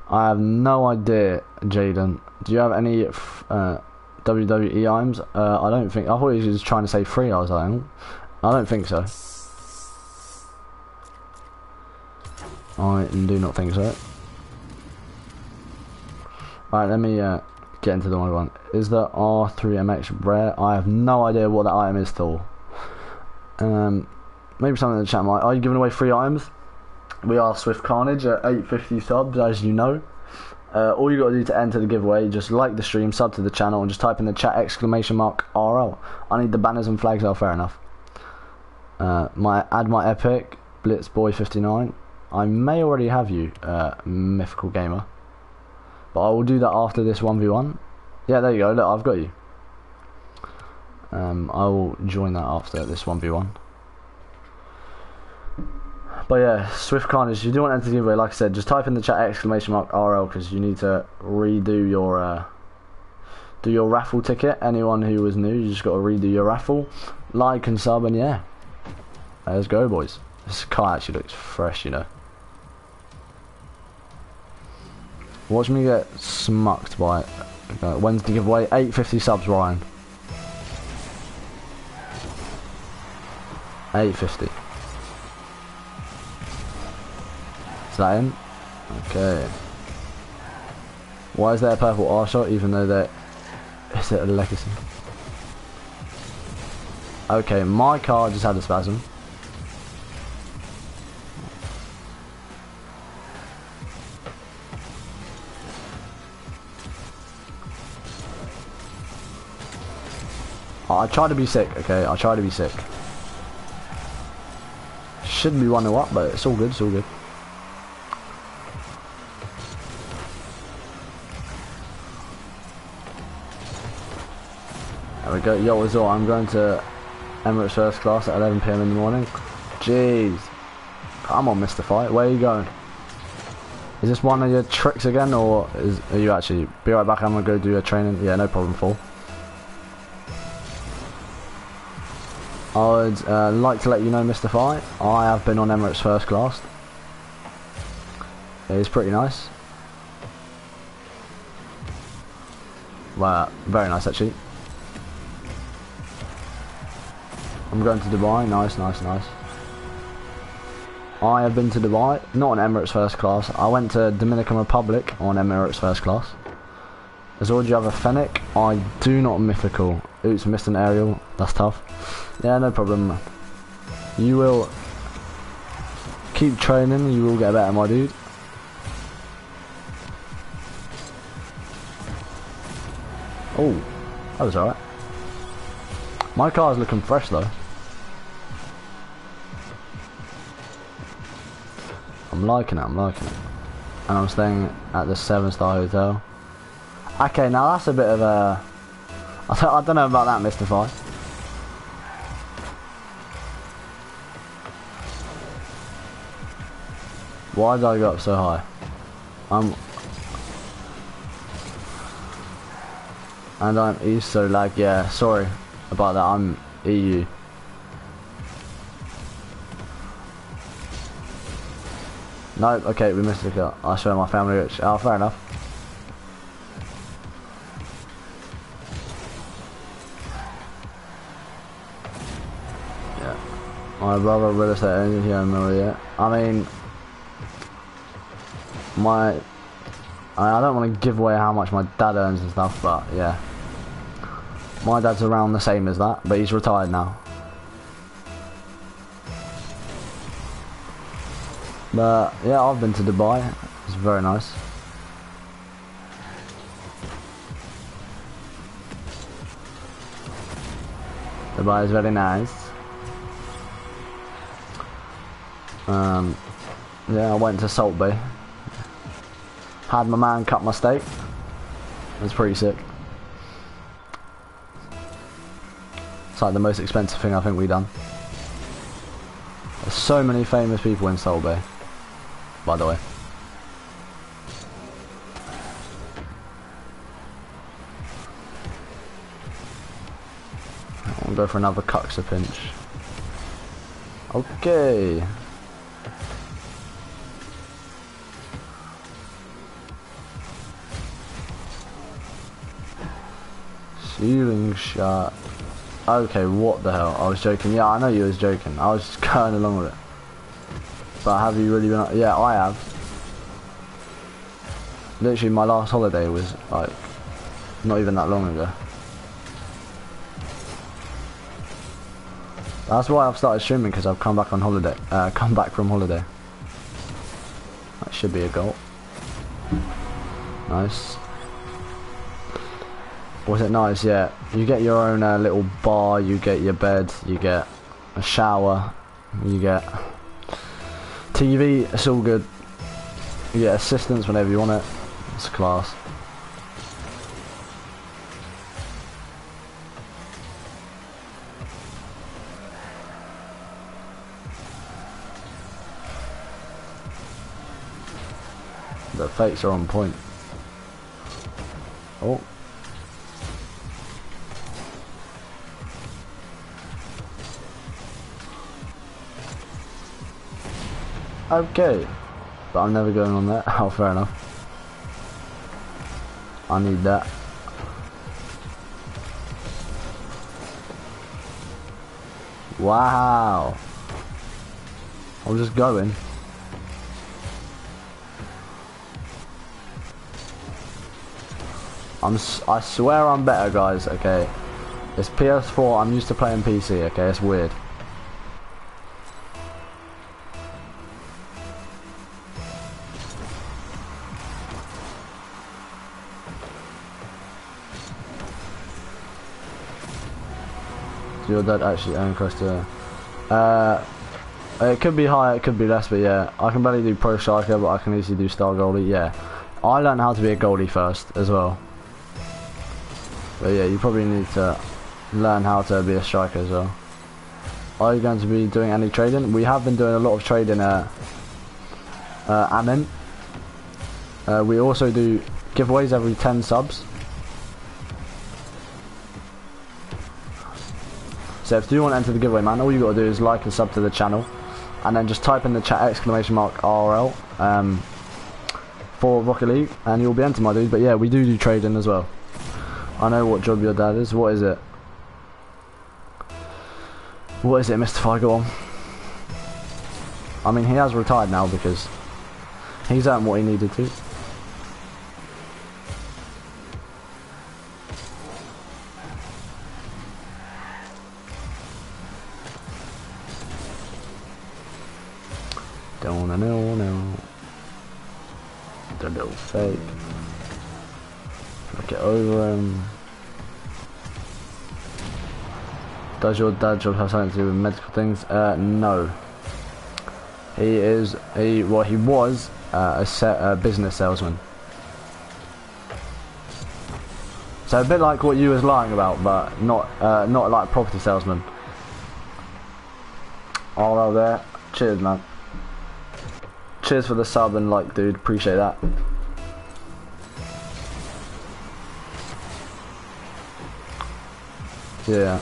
I have no idea, Jaden. Do you have any uh, WWE items? Uh, I don't think. I thought he was trying to say free. I was like, I don't think so. I do not think so. Alright, let me uh, get into the one one. Is the R3MX rare? I have no idea what that item is still. Um, maybe something in the chat might. Are you giving away free items? We are Swift Carnage at 850 subs, as you know. Uh, all you got to do to enter the giveaway, just like the stream, sub to the channel, and just type in the chat exclamation mark RL. I need the banners and flags. Oh, fair enough. Uh, my add my epic Blitzboy59. I may already have you, uh, Mythical Gamer, but I will do that after this one v one. Yeah, there you go. Look, I've got you. Um, I will join that after this one v one. But yeah, Swift Carnage, if you do want to enter the giveaway, like I said, just type in the chat exclamation mark RL because you need to redo your uh, do your raffle ticket. Anyone who was new, you just got to redo your raffle. Like and sub, and yeah, let's go, boys. This car actually looks fresh, you know. Watch me get smucked by it. Okay, when's the giveaway? 850 subs, Ryan. 850. Is that in? Okay. Why is there a purple R shot even though there is it a legacy? Okay, my car just had a spasm. I try to be sick, okay? I try to be sick. Shouldn't be 1 to up, but it's all good, it's all good. There we go. Yo, as well, I'm going to Emirates first class at 11pm in the morning. Jeez. Come on, Mr. Fight. Where are you going? Is this one of your tricks again, or is, are you actually... Be right back, I'm going to go do your training. Yeah, no problem, Full. I would uh, like to let you know, Mr. Fight, I have been on Emirates first class. It is pretty nice. Well, very nice actually. I'm going to Dubai. Nice, nice, nice. I have been to Dubai, not on Emirates first class. I went to Dominican Republic on Emirates first class. As well, do you have a Fennec? I do not mythical. Oops, missed an aerial. That's tough. Yeah, no problem. You will keep training. You will get better, my dude. Oh, that was alright. My car's looking fresh though. I'm liking it, I'm liking it. And I'm staying at the 7 star hotel. Okay, now that's a bit of a... I (laughs) don't, I don't know about that, Mystify. Why did I go up so high? I'm... And I'm East, so like, yeah, sorry about that, I'm EU. Nope, okay, we missed the cut. I swear my family rich. Oh, fair enough. Yeah. My brother real estate agent here in Maria. I mean, my... I don't want to give away how much my dad earns and stuff, but yeah. My dad's around the same as that, but he's retired now. But yeah, I've been to Dubai. It's very nice. Dubai is very nice. Um, yeah, I went to Salt Bae. Had my man cut my steak. It was pretty sick. It's like the most expensive thing I think we've done. There's so many famous people in Salt Bae by the way. I'll go for another Kuxir pinch. Okay. Ceiling shot. Okay, what the hell? I was joking. Yeah, I know you was joking. I was just (laughs) going along with it. But have you really been? Yeah, I have. Literally, my last holiday was like not even that long ago. That's why I've started streaming because I've come back on holiday. Uh, (laughs) come back from holiday. That should be a goal. Nice. Was it nice? Yeah. You get your own uh, little bar. You get your bed. You get a shower. You get TV, it's all good. You get assistance whenever you want it. It's class. The fakes are on point. Oh. Okay. But I'm never going on that. (laughs) Oh, fair enough. I need that. Wow. I'm just going. I'm I swear I'm better guys, okay. It's PS4, I'm used to playing PC, okay, it's weird. Your dad actually own Cresta? Uh, it could be higher, it could be less, but yeah, I can barely do pro striker, but I can easily do star goalie. Yeah, I learned how to be a goalie first as well. But yeah, you probably need to learn how to be a striker as well. are you going to be doing any trading? We have been doing a lot of trading uh, uh, Amin. Uh, we also do giveaways every 10 subs. So if you want to enter the giveaway, man, all you got to do is like and sub to the channel, and then just type in the chat exclamation mark RL um, for Rocket League, and you'll be entered, my dude. But yeah, we do do trading as well. I know what job your dad is. What is it? What is it, Mr. Figo on? I mean, he has retired now because he's earned what he needed to. Look it over him. Does your dad job have something to do with medical things? Uh, no. He is a well, he was uh, a, set, a business salesman. So a bit like what you was lying about, but not uh, not like property salesman. All well there. Cheers, man. Cheers for the sub and like, dude. Appreciate that. Yeah.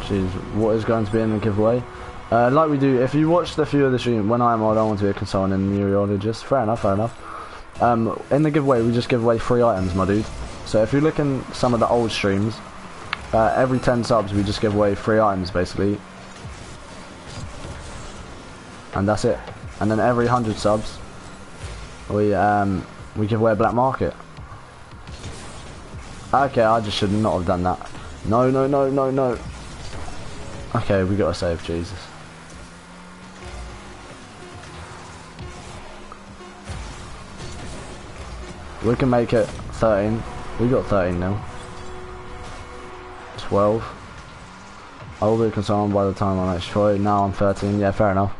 Jeez, what is going to be in the giveaway? Uh, like we do, if you watched a few of the stream, when I'm old, I want to be a consultant and meteorologist. Fair enough, fair enough. Um, in the giveaway, we just give away free items, my dude. So if you look in some of the old streams, uh, every 10 subs, we just give away free items, basically. And that's it. And then every 100 subs, we um, we give away a black market. Okay, I just should not have done that. No, no, no, no, no. Okay, we gotta save Jesus. We can make it 13. We got 13 now. 12. I will be concerned by the time I'm Troy. Now I'm 13. Yeah, fair enough.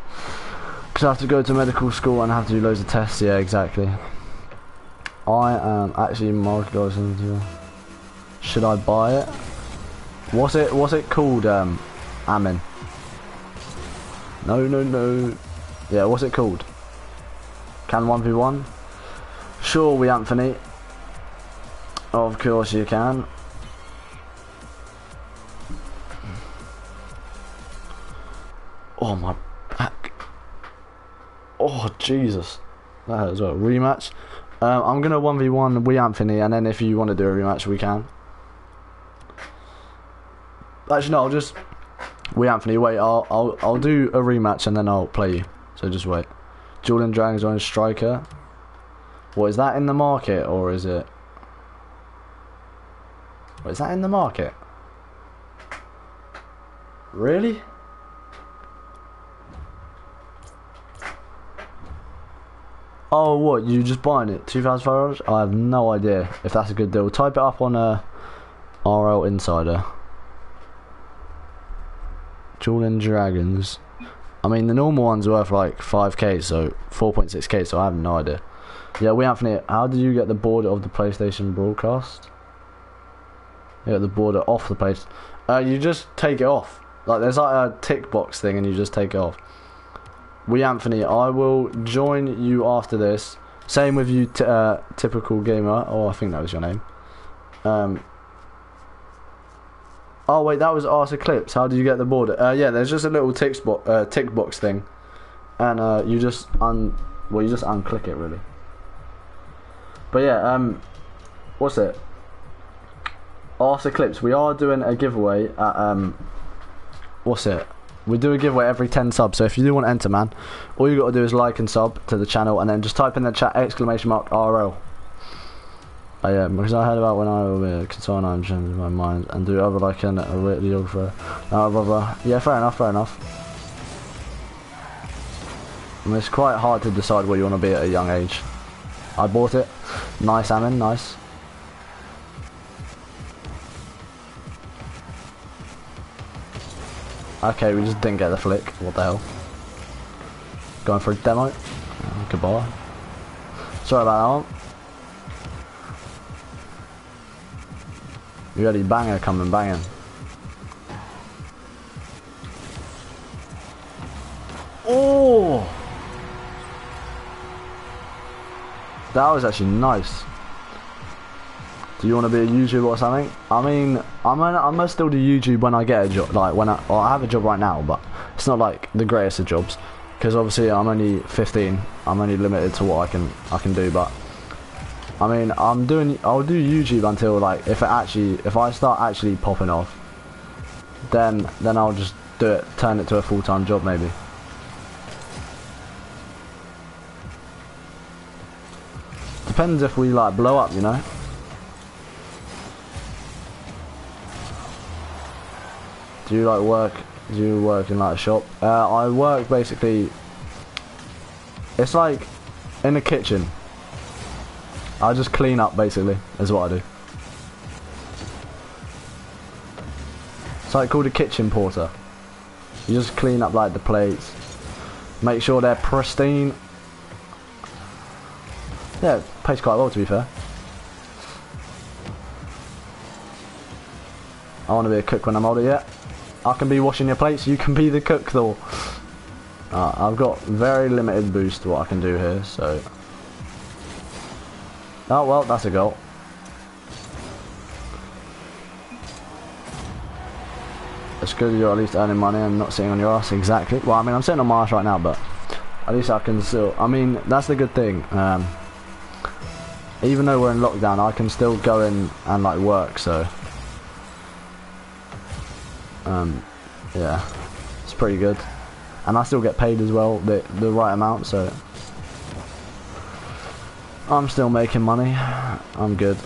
Because I have to go to medical school and I have to do loads of tests. Yeah, exactly. I am actually market into. Should I buy it? What's it? What's it called? Um, Amin. No, no, no. Yeah, what's it called? Can 1v1? Sure, we Anthony. Of course you can. Oh my. Oh Jesus. that That is a rematch. Um, I'm gonna 1v1 we Anthony and then if you want to do a rematch we can. Actually no, I'll just we Anthony, wait, I'll I'll I'll do a rematch and then I'll play you. So just wait. Jordan Dragons on striker. What is that in the market or is it what, is that in the market? Really? Oh, what? You just buying it? Two thousand five hundred? I have no idea if that's a good deal. Type it up on a uh, RL Insider. Jordan Dragons. I mean, the normal one's worth like 5k, so 4.6k, so I have no idea. Yeah, we Anthony, how did you get the border of the PlayStation broadcast? You get the border off the place. Uh, you just take it off. Like, there's like a tick box thing, and you just take it off. We Anthony, I will join you after this. Same with you, uh, typical gamer. Oh, I think that was your name. Um. Oh wait, that was Art Eclipse. How did you get the border? Uh, yeah, there's just a little tick box, uh, tick box thing, and uh, you just un, well, you just unclick it really. But yeah, um, what's it? Art Eclipse. We are doing a giveaway at um, what's it? We do a giveaway every 10 subs, so if you do want to enter, man, all you got to do is like and sub to the channel, and then just type in the chat exclamation mark RL. Oh yeah, because I heard about when I will be consultant, I'm changing my mind and do other like an, a radiographer. Uh, blah, blah. Yeah, fair enough, fair enough. It's quite hard to decide what you want to be at a young age. I bought it. Nice, Amin, nice. Okay, we just didn't get the flick. What the hell? Going for a demo? Mm, goodbye. Sorry about that one. You got his banger coming banging. Oh! That was actually nice. Do you want to be a YouTuber or something? I mean, I'm gonna, I'm gonna still do YouTube when I get a job. Like when I, well, I have a job right now, but it's not like the greatest of jobs because obviously I'm only 15. I'm only limited to what I can I can do. But I mean, I'm doing. I'll do YouTube until like if it actually if I start actually popping off, then then I'll just do it, turn it to a full time job maybe. Depends if we like blow up, you know. Do you like work? Do you work in like a shop? Uh, I work basically. It's like in the kitchen. I just clean up basically. Is what I do. It's like called a kitchen porter. You just clean up like the plates, make sure they're pristine. Yeah, it pays quite well to be fair. I want to be a cook when I'm older, yeah. I can be washing your plates, you can be the cook though. Uh, I've got very limited boost to what I can do here, so... Oh well, that's a goal. It's good you're at least earning money and not sitting on your ass, exactly. Well, I mean, I'm sitting on my ass right now, but at least I can still... I mean, that's the good thing. Um, even though we're in lockdown, I can still go in and, like, work, so... Um, yeah, it's pretty good, and I still get paid as well the the right amount, so I'm still making money. I'm good.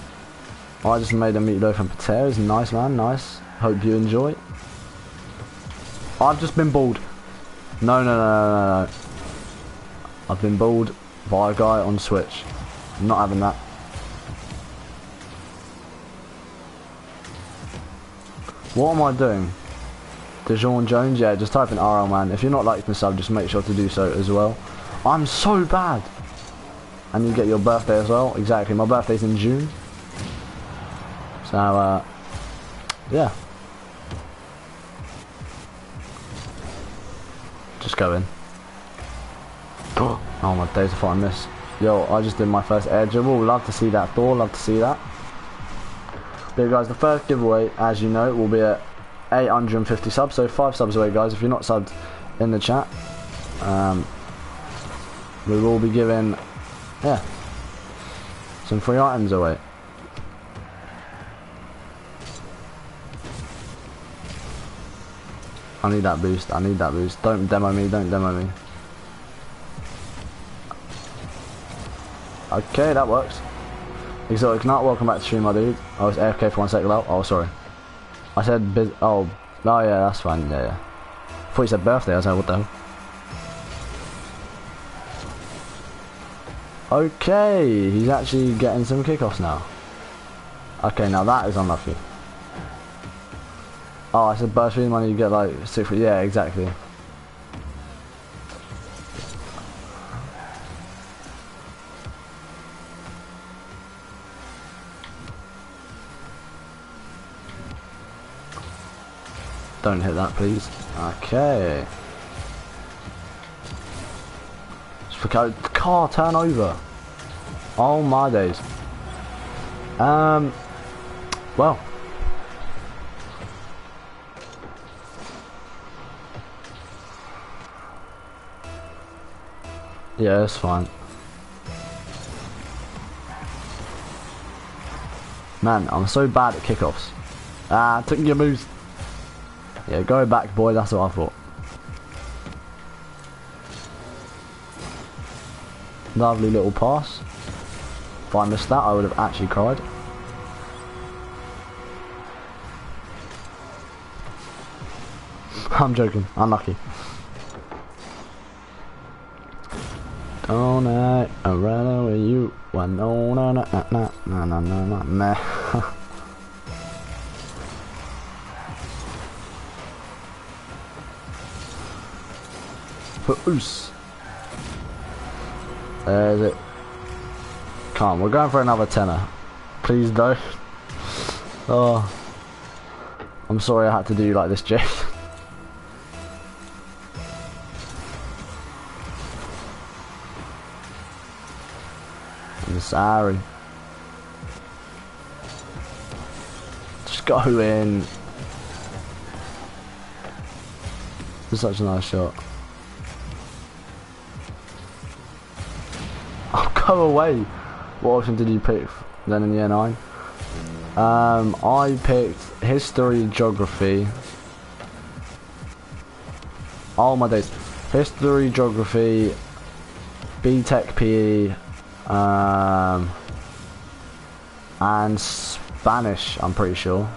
I just made a meatloaf and potatoes. Nice, man. Nice. Hope you enjoy. I've just been balled. No, no, no, no, no. I've been balled by a guy on Switch. I'm not having that. What am I doing? DeJohn Jones, yeah, just type in RL man. If you're not liking the sub, just make sure to do so as well. I'm so bad. And you get your birthday as well. Exactly, my birthday's in June. So, uh, yeah. Just go in. Oh my days, if I miss. Yo, I just did my first air dribble. Love to see that, Thor. Love to see that. But guys, the first giveaway, as you know, will be at 850 subs, so 5 subs away guys, if you're not subbed in the chat. Um, we will be giving, yeah, some free items away. I need that boost, I need that boost. Don't demo me, don't demo me. Okay, that works. Exotic not welcome back to stream my dude. I was AFK for one second out. Oh sorry. I said, oh, oh yeah, that's fine, yeah, yeah. I thought you said birthday, I was like, what the hell? Okay, he's actually getting some kickoffs now. Okay, now that is unlucky. Oh, I said burst money, you get like six, yeah, exactly. Don't hit that, please. Okay. Car turn over. Oh my days. Um. Well. Yeah, it's fine. Man, I'm so bad at kickoffs. Ah, took your moves. Yeah, go back, boy. That's what I thought. Lovely little pass. If I missed that, I would have actually cried. I'm joking. Unlucky. Don't I run with you? One no no no no no no no no. for Oos. There's uh, it. Come on, we're going for another tenner. Please don't. Oh. I'm sorry I had to do like this, Jay. (laughs) I'm sorry. Just go in. It's such a nice shot. Oh, go away. What option did you pick then in year 9? Um, I picked history, geography. All my days. History, geography, BTEC PE, um, and Spanish, I'm pretty sure.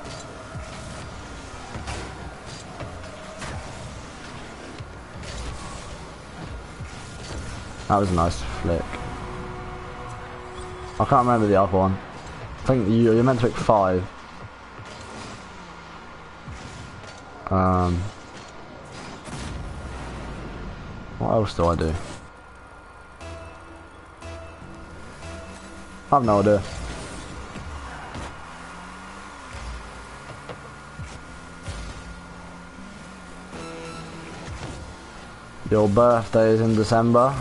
That was a nice flick. I can't remember the other one. I think you, you're meant to pick five. Um, what else do I do? I have no idea. Your birthday is in December.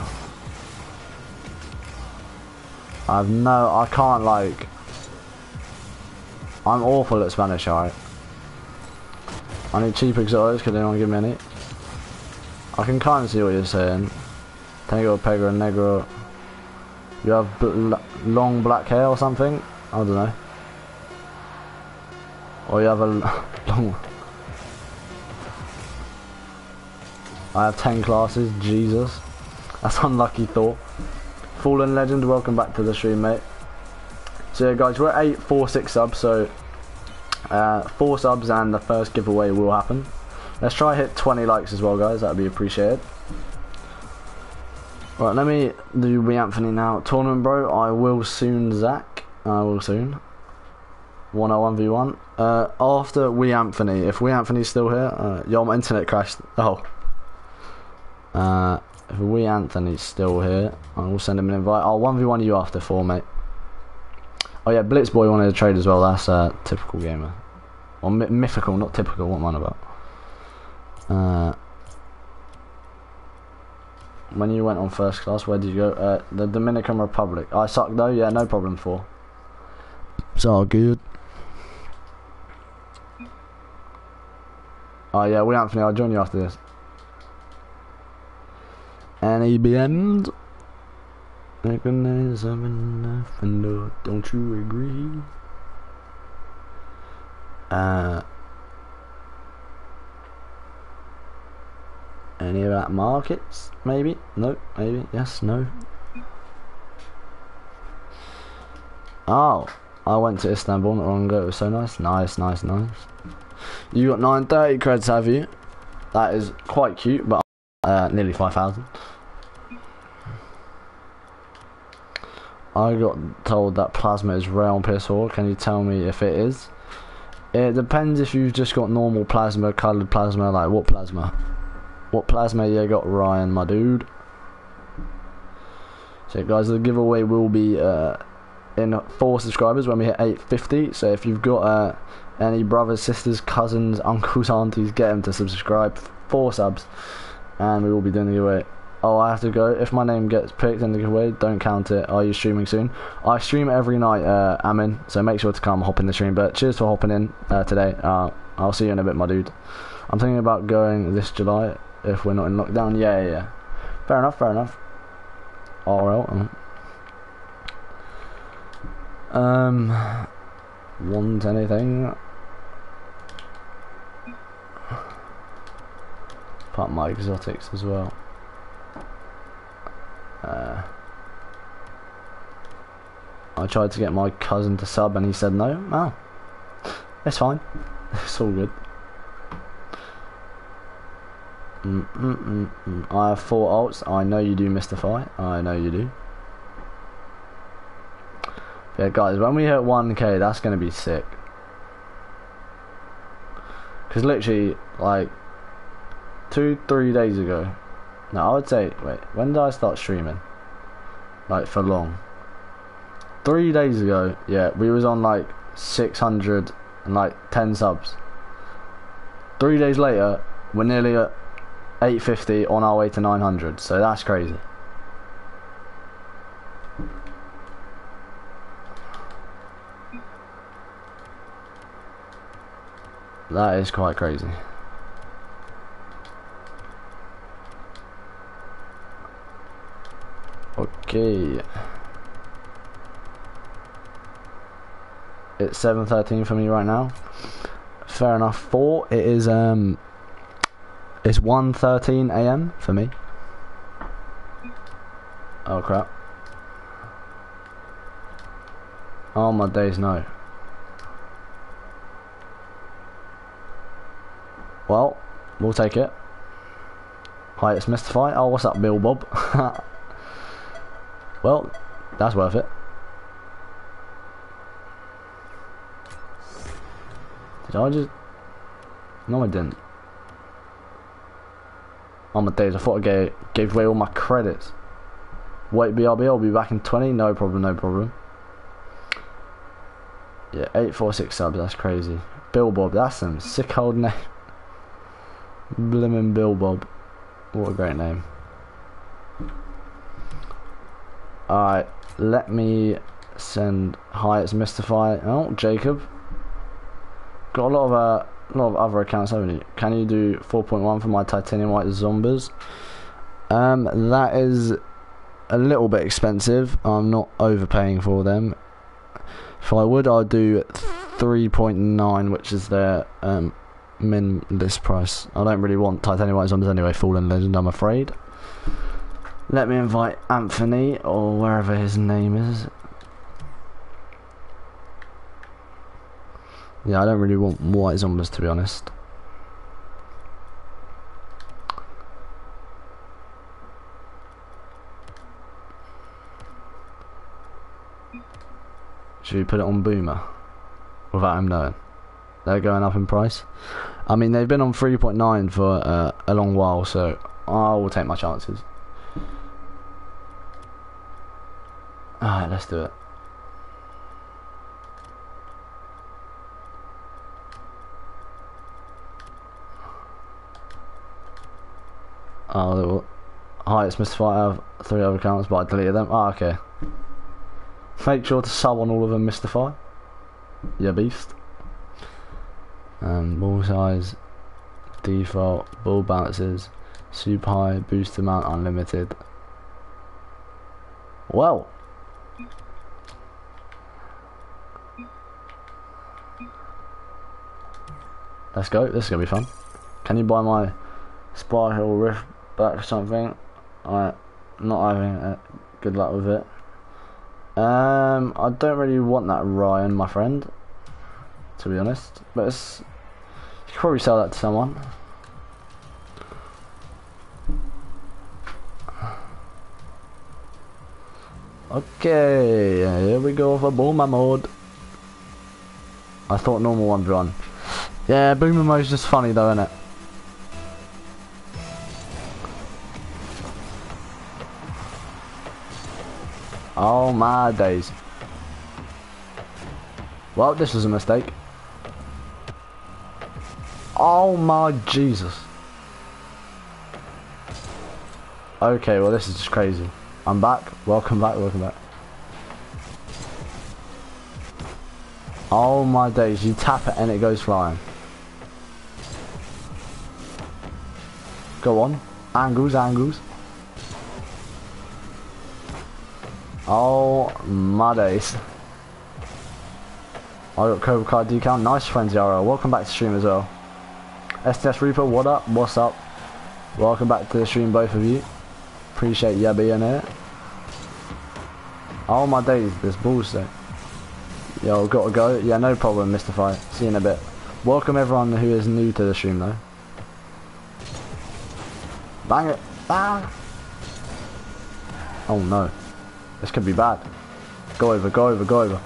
I've no, I can't like, I'm awful at Spanish, alright. I need cheap exotics because they don't give me any. I can kind of see what you're saying. Tango, Pega, Negro. You have bl long black hair or something? I don't know. Or you have a (laughs) long... I have 10 classes, Jesus. That's (laughs) unlucky thought. Fallen Legend, welcome back to the stream, mate. So yeah, guys, we're at 846 subs, so uh, 4 subs and the first giveaway will happen. Let's try hit 20 likes as well, guys. That would be appreciated. Right, let me do we Anthony now. Tournament, bro. I will soon, Zach. I will soon. 101v1. Uh, after we Anthony, if we Anthony's still here, uh, yo, my internet crashed. Oh. Uh, if we Anthony's still here, I will send him an invite. I'll 1v1 you after 4, mate. Oh yeah, Blitzboy wanted to trade as well. That's a uh, typical gamer. Or mythical, not typical. What am I about? Uh, when you went on first class, where did you go? Uh, the Dominican Republic. I suck though. Yeah, no problem. For. It's all good. Oh yeah, we Anthony. I'll join you after this. Any end. Recognize I'm enough and don't you agree? Uh, any of that markets? Maybe? No? Maybe? Yes? No? Oh, I went to Istanbul not long ago. It was so nice. Nice, nice, nice. You got 930 creds, have you? That is quite cute, but uh, nearly 5,000. I got told that plasma is rare on PS4. Can you tell me if it is? It depends if you've just got normal plasma, coloured plasma, like what plasma? What plasma you got, Ryan, my dude? So guys, the giveaway will be uh, in four subscribers when we hit 850. So if you've got uh, any brothers, sisters, cousins, uncles, aunties, get them to subscribe. Four subs, and we will be doing the giveaway oh, I have to go. If my name gets picked in the giveaway, don't count it. Are you streaming soon? I stream every night, uh, Amin, so make sure to come hop in the stream. But cheers for hopping in uh, today. Uh, I'll see you in a bit, my dude. I'm thinking about going this July if we're not in lockdown. Yeah, yeah, yeah. Fair enough, fair enough. RL. Um, want anything? Part my exotics as well. Uh, I tried to get my cousin to sub and he said no. Oh, it's fine. (laughs) it's all good. Mm -mm -mm, mm. I have four alts. I know you do, Mystify. I know you do. Yeah, guys, when we hit 1k, that's going to be sick. Because literally, like, two, three days ago, no, I would say, wait, when did I start streaming? Like, for long. Three days ago, yeah, we was on like 600 and like 10 subs. Three days later, we're nearly at 850 on our way to 900. So that's crazy. That is quite crazy. Okay. It's 7.13 for me right now. Fair enough. Four, it is, um, it's 1.13 a.m. for me. Oh crap. Oh my days, no. Well, we'll take it. Hi, it's Mystify. Oh, what's up, Bill Bob? (laughs) well, that's worth it. Did I just... No, I didn't. Oh my days, I thought I gave, gave away all my credits. Wait, BRB, I'll be back in 20. No problem, no problem. Yeah, 846 subs, that's crazy. Bill Bob, that's some sick old (laughs) name. Blimmin' Bill Bob. What a great name. Alright, let me send hi, it's Mystify. Oh, Jacob. Got a lot of uh, a lot of other accounts, haven't you? Can you do 4.1 for my titanium white zombies? Um, that is a little bit expensive. I'm not overpaying for them. If I would, I'd do 3.9, which is their um, min list price. I don't really want titanium white zombies anyway, Fallen Legend, I'm afraid. Let me invite Anthony, or wherever his name is. Yeah, I don't really want white zombies to be honest. Should we put it on Boomer? Without him knowing. They're going up in price. I mean, they've been on 3.9 for uh, a long while, so I will take my chances. Alright, let's do it. Oh, hi, it's Mr. Fight. I have three other accounts, but I deleted them. Oh, okay. Make sure to sub on all of them, Mystify. Yeah, beast. Um, ball size, default, ball bounces, super high, boost amount unlimited. Well. Let's go. This is to be fun. Can you buy my Spar Hill Rift back or something? Alright, not having it. Good luck with it. Um, I don't really want that Ryan, my friend. To be honest, but it's you could probably sell that to someone. Okay, here we go for boomer mode. I thought normal one run. Yeah, boomer mode's just funny though, isn't it? Oh my days. Well, this was a mistake. Oh my Jesus. Okay, well this is just crazy. I'm back. Welcome back, welcome back. Oh my days, you tap it and it goes flying. Go on. Angles, angles. Oh my days. I got Cobra Card decal. Nice friends, Yara. Welcome back to stream as well. STS Reaper, what up? What's up? Welcome back to the stream, both of you. Appreciate you being here. Oh my days, this bullshit. Yo, gotta go. Yeah, no problem, Mr. Mystify. See you in a bit. Welcome everyone who is new to the stream though. Bang it! Bang! Oh no. This could be bad. Go over, go over, go over.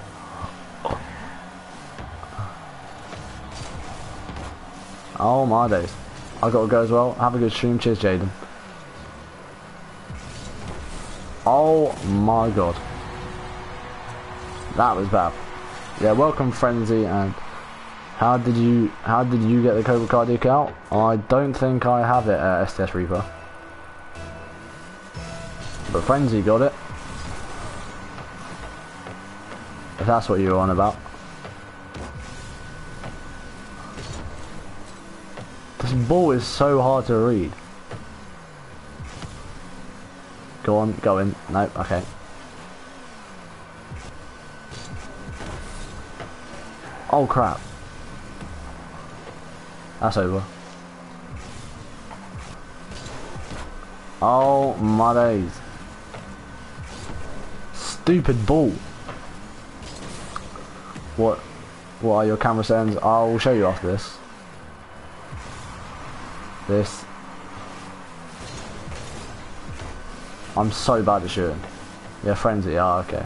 Oh my days. I gotta go as well. Have a good stream. Cheers, Jaden. Oh my god. That was bad. Yeah, welcome Frenzy and How did you how did you get the Cobra Cardiac out? I don't think I have it at STS Reaper. But Frenzy got it. If that's what you're on about. This ball is so hard to read. Go on, go in. No, okay. Oh crap. That's over. Oh my days. Stupid ball. What what are your camera settings? I'll show you after this. This I'm so bad at shooting. Yeah, frenzy, ah, okay.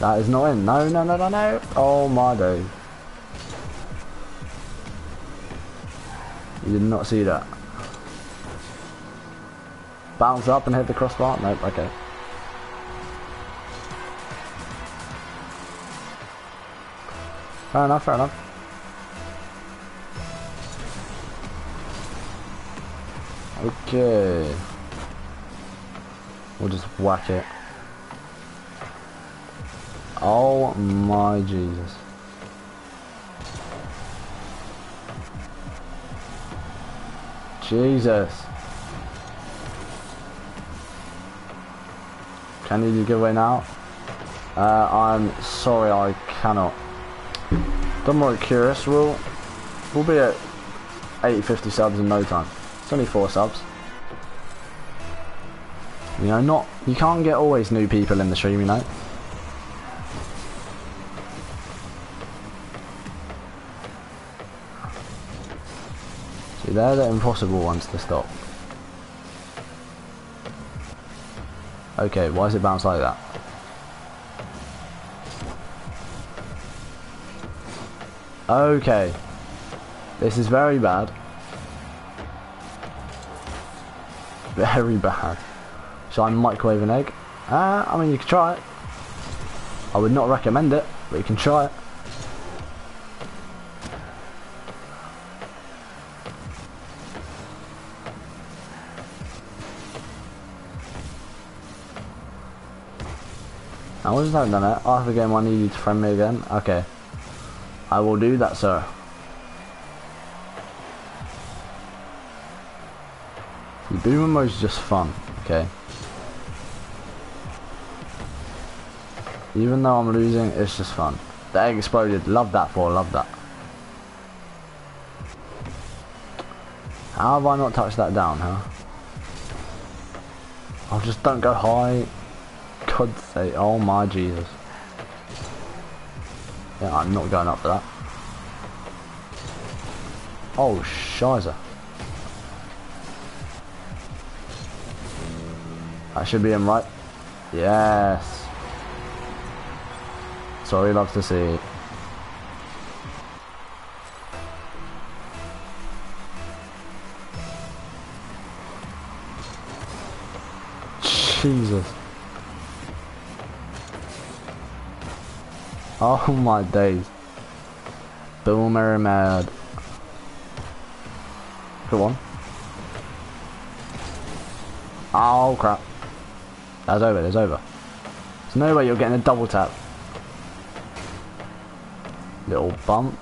That is not in. No, no, no, no, no. Oh my days. You did not see that. Bounce up and hit the crossbar? Nope, okay. Fair enough, fair enough. Okay. We'll just whack it. Oh my Jesus. Jesus. Can you give away now? Uh, I'm sorry, I cannot. Don't worry, curious. We'll we'll be at 850 subs in no time. It's only four subs. You know, not you can't get always new people in the stream, you know. They're the impossible ones to stop. Okay, why does it bounce like that? Okay. This is very bad. Very bad. Shall I microwave an egg? Uh, I mean, you can try it. I would not recommend it, but you can try it. I was not done it. After the game, I need you to friend me again. Okay. I will do that, sir. The boomer mode is just fun, okay? Even though I'm losing, it's just fun. The egg exploded. Love that for. Love that. How have I not touched that down, huh? Oh, just don't go high. Say, oh my Jesus. Yeah, I'm not going up for that. Oh, shizer. That should be him, right? Yes. Sorry, loves to see. Jesus. Oh (laughs) my days. Boomer mad. Go on. Oh crap. That's over, that's over. There's no way you're getting a double tap. Little bump.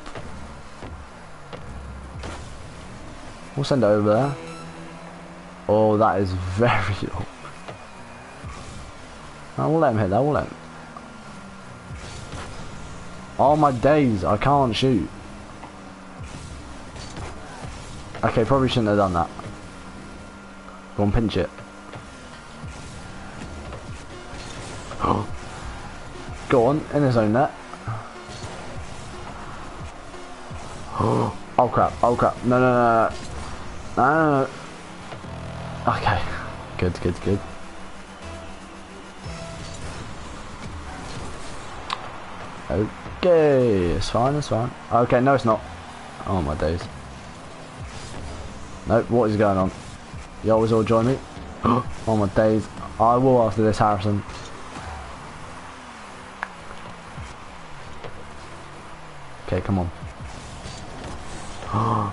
We'll send it over there. Oh, that is (laughs) very. I will let him hit that, we'll let him. Oh my days, I can't shoot. Okay, probably shouldn't have done that. Go on, pinch it. (gasps) Go on, in his own net. (gasps) Oh crap, oh crap. No, no, no, no. No, no. Okay. Good, good, good. Oh. Okay, it's fine, it's fine. Okay, no it's not. Oh my days. Nope, what is going on? You always all join me? (gasps) oh my days. I will after this, Harrison. Okay, come on. (gasps)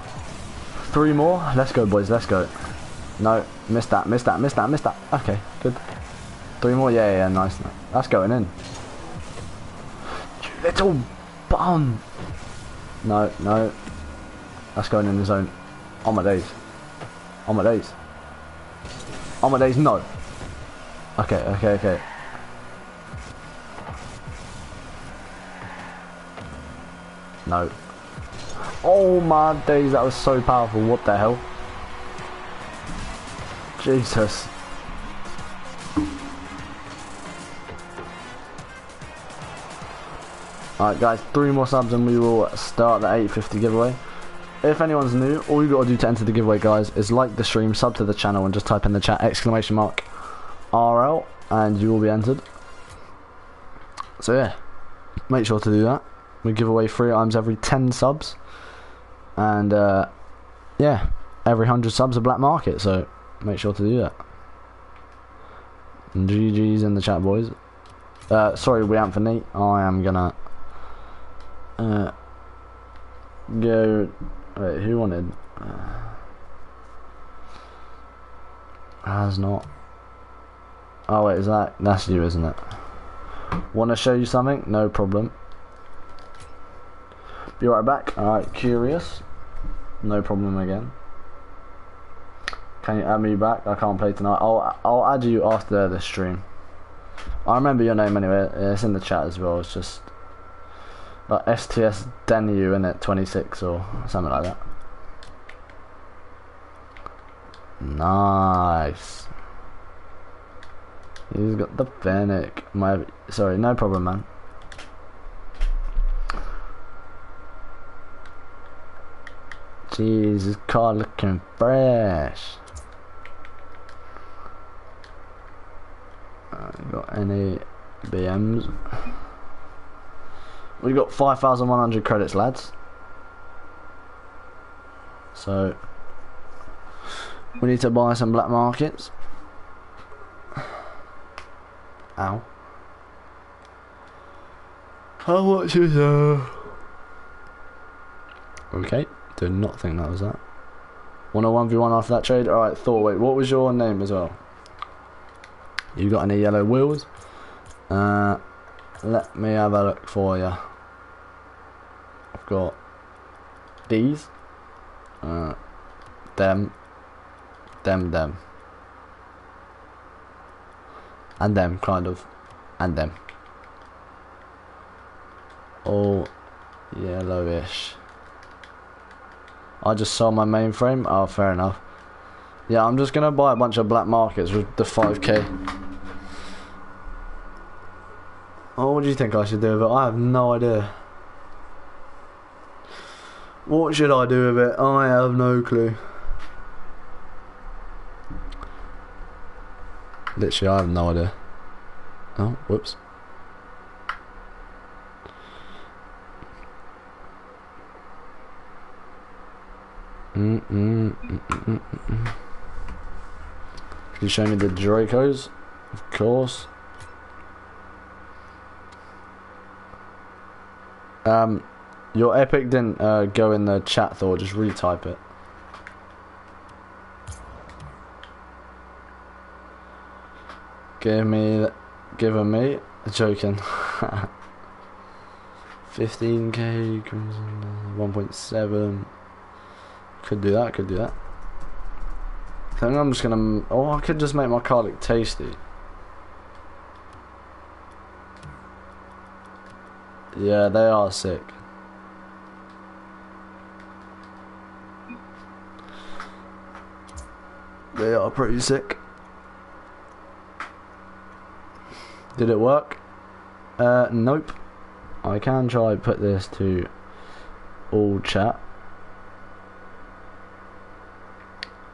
Three more. Let's go, boys. Let's go. No, missed that, missed that, missed that, missed that. Okay, good. Three more. Yeah, yeah, nice. That's going in. Little bum. No, no. That's going in the zone. On my days. On my days. On my days, no. Okay, okay, okay. No. Oh my days, that was so powerful. What the hell? Jesus. Alright guys, three more subs and we will start the 850 giveaway. If anyone's new, all you gotta do to enter the giveaway guys is like the stream, sub to the channel and just type in the chat exclamation mark RL and you will be entered. So yeah, make sure to do that. We give away three items every 10 subs. And uh, yeah, every 100 subs a black market, so make sure to do that. GG's in the chat, boys. Uh, sorry, we Neat. I am gonna uh, go. Wait, who wanted? Uh, has not. Oh wait, is that that's you, isn't it? Want to show you something? No problem. Be right back. Alright, curious. No problem again. Can you add me back? I can't play tonight. I'll I'll add you after the stream. I remember your name anyway. It's in the chat as well. It's just like STS Denu in it 26 or something like that. Nice. He's got the Fennec. My sorry, no problem, man. This car looking fresh. Uh, got any BMs? We got 5,100 credits, lads. So, we need to buy some black markets. Ow. How much is uh? Okay. Did not think that was that. 101v1 after that trade. Alright, Thor, wait, what was your name as well? You got any yellow wheels? Uh, let me have a look for you. Got these. Uh, them. Them, them. And them, kind of. And them. All yellowish. I just sold my mainframe. Oh, fair enough. Yeah, I'm just gonna buy a bunch of black markets with the 5k. Oh, what do you think I should do with it? I have no idea. What should I do with it? I have no clue. Literally, I have no idea. Oh, whoops. Mm -mm, mm Can you show me the Dracos? Of course. Um, your epic didn't uh, go in the chat, Thor. Just retype it. Give me, give me. Joking. (laughs) 15k, 1.7. Could do that, could do that. I think I'm just gonna... Oh, I could just make my car look tasty. Yeah, they are sick. They are pretty sick. Did it work? Uh, nope. I can try put this to all chat.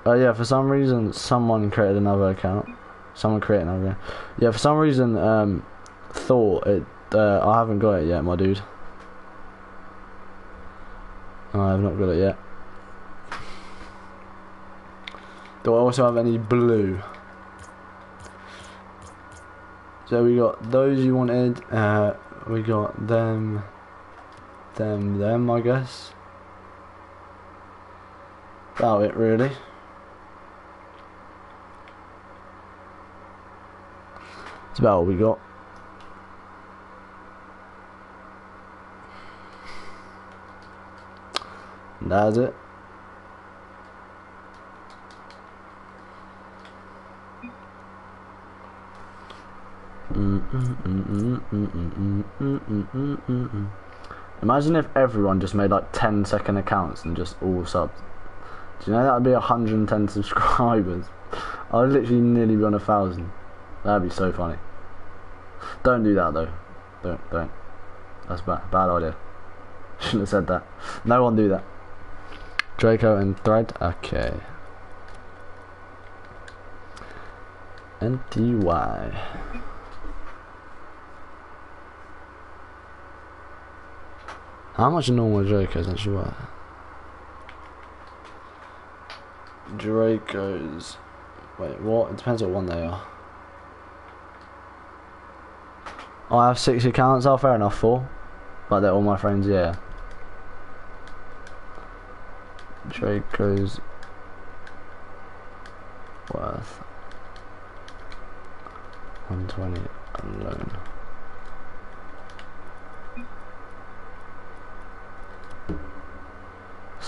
Oh uh, yeah, for some reason someone created another account. Someone created another. Yeah, for some reason um, thought it. Uh, I haven't got it yet, my dude. I have not got it yet. Do I also have any blue? So we got those you wanted. Uh, we got them. them, them, I guess. About it, really. It's about all we got. That's it. Imagine if everyone just made like 10 second accounts and just all subs. Do you know that would be 110 subscribers? I'd literally nearly be on a thousand. That'd be so funny. Don't do that though. Don't, don't. That's bad, bad idea. Shouldn't have said that. No one do that. Draco and Thread? Okay. NTY. How much normal Dracos actually worth? Dracos. Wait, what? It depends on what one they are. I have six accounts. Oh, fair enough. Four, but they're all my friends. Yeah. Dracos worth 120 alone.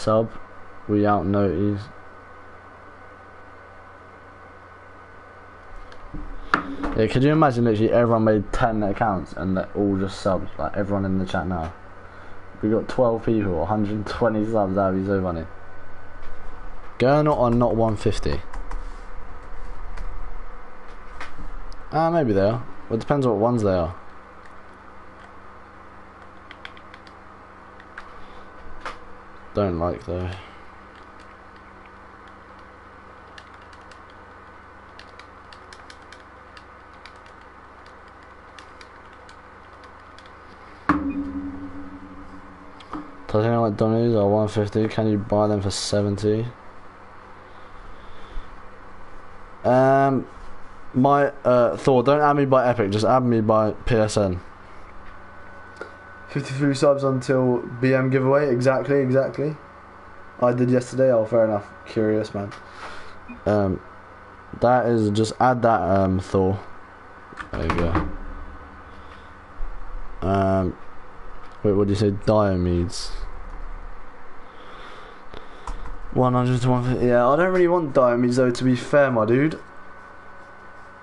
Sub, we out notice. Yeah, could you imagine literally everyone made 10 accounts and they're all just subs, like everyone in the chat now. We got 12 people, 120 subs, that'd be so funny. Gurnal or not 150? Ah, uh, maybe they are. Well, it depends what ones they are. Don't like though. Titanium like Donnies are 150. Can you buy them for 70? Um, my uh, Thor, don't add me by Epic, just add me by PSN. 53 subs until BM giveaway. Exactly, exactly. I did yesterday. Oh, fair enough. Curious, man. Um, that is just add that um Thor. There you go. Um, wait, what do you say? Diomedes. 100 to 150. Yeah, I don't really want Diomedes though, to be fair, my dude.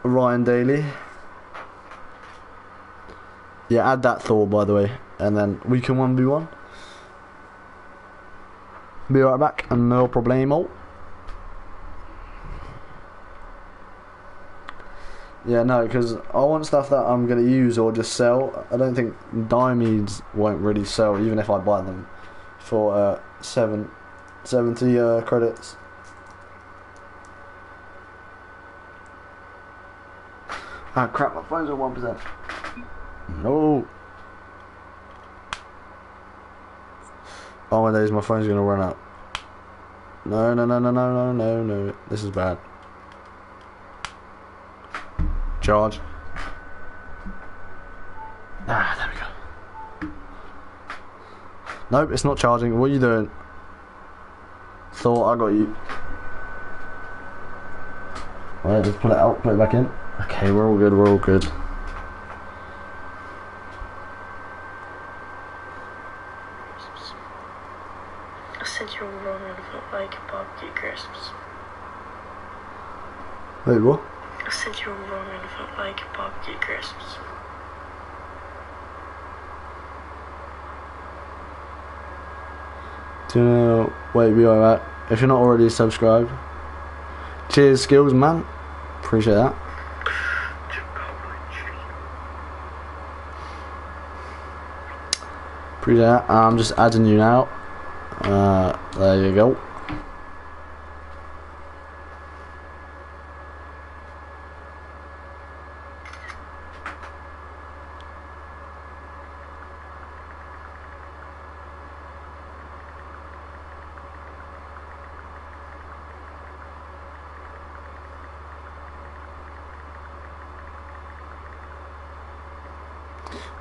Ryan Daly. Yeah, add that Thor, by the way. And then we can 1v1. Be right back, and no problemo. Yeah, no, because I want stuff that I'm going to use or just sell. I don't think Diomedes won't really sell, even if I buy them for uh, seven, 70 uh, credits. Ah, crap, my phone's on 1%. No. Oh my days, my phone's gonna run out. No, no, no, no, no, no, no, no. This is bad. Charge. Ah, there we go. Nope, it's not charging. What are you doing? Thought I got you. Alright, just pull it out, put it back in. Okay, we're all good, we're all good. Wait, what? I said you were wrong and felt like barbecue crisps. Do you know? Wait, be alright. If you're not already subscribed, cheers, skills, man. Appreciate that. Appreciate that. I'm just adding you now. Uh, there you go.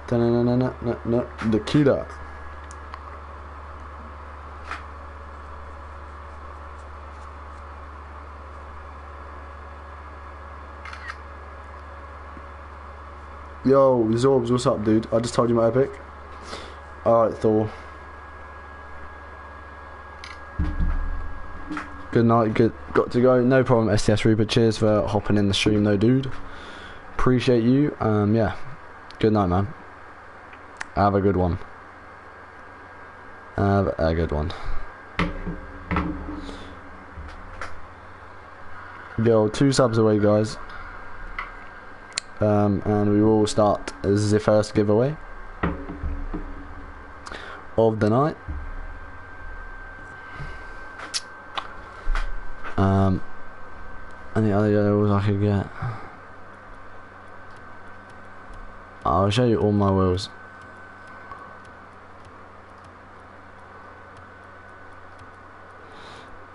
No, no, no, no, no, no, the killer. Yo, Zorbs, what's up, dude? I just told you my epic. Alright, Thor. Good night, good. Got to go. No problem, STS Reaper. Cheers for hopping in the stream, though, dude. Appreciate you. Um, yeah. Good night, man. Have a good one. Have a good one. Yo, two subs away, guys. Um, and we will start the first giveaway of the night. Um, any other yellows I could get? I'll show you all my wheels.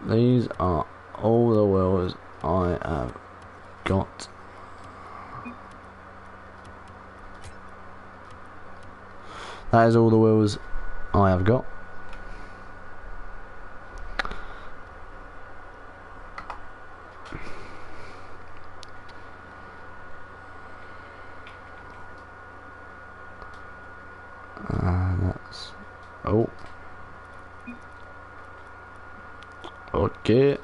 These are all the wheels I have got. That is all the wheels I have got. Uh, that's oh okay.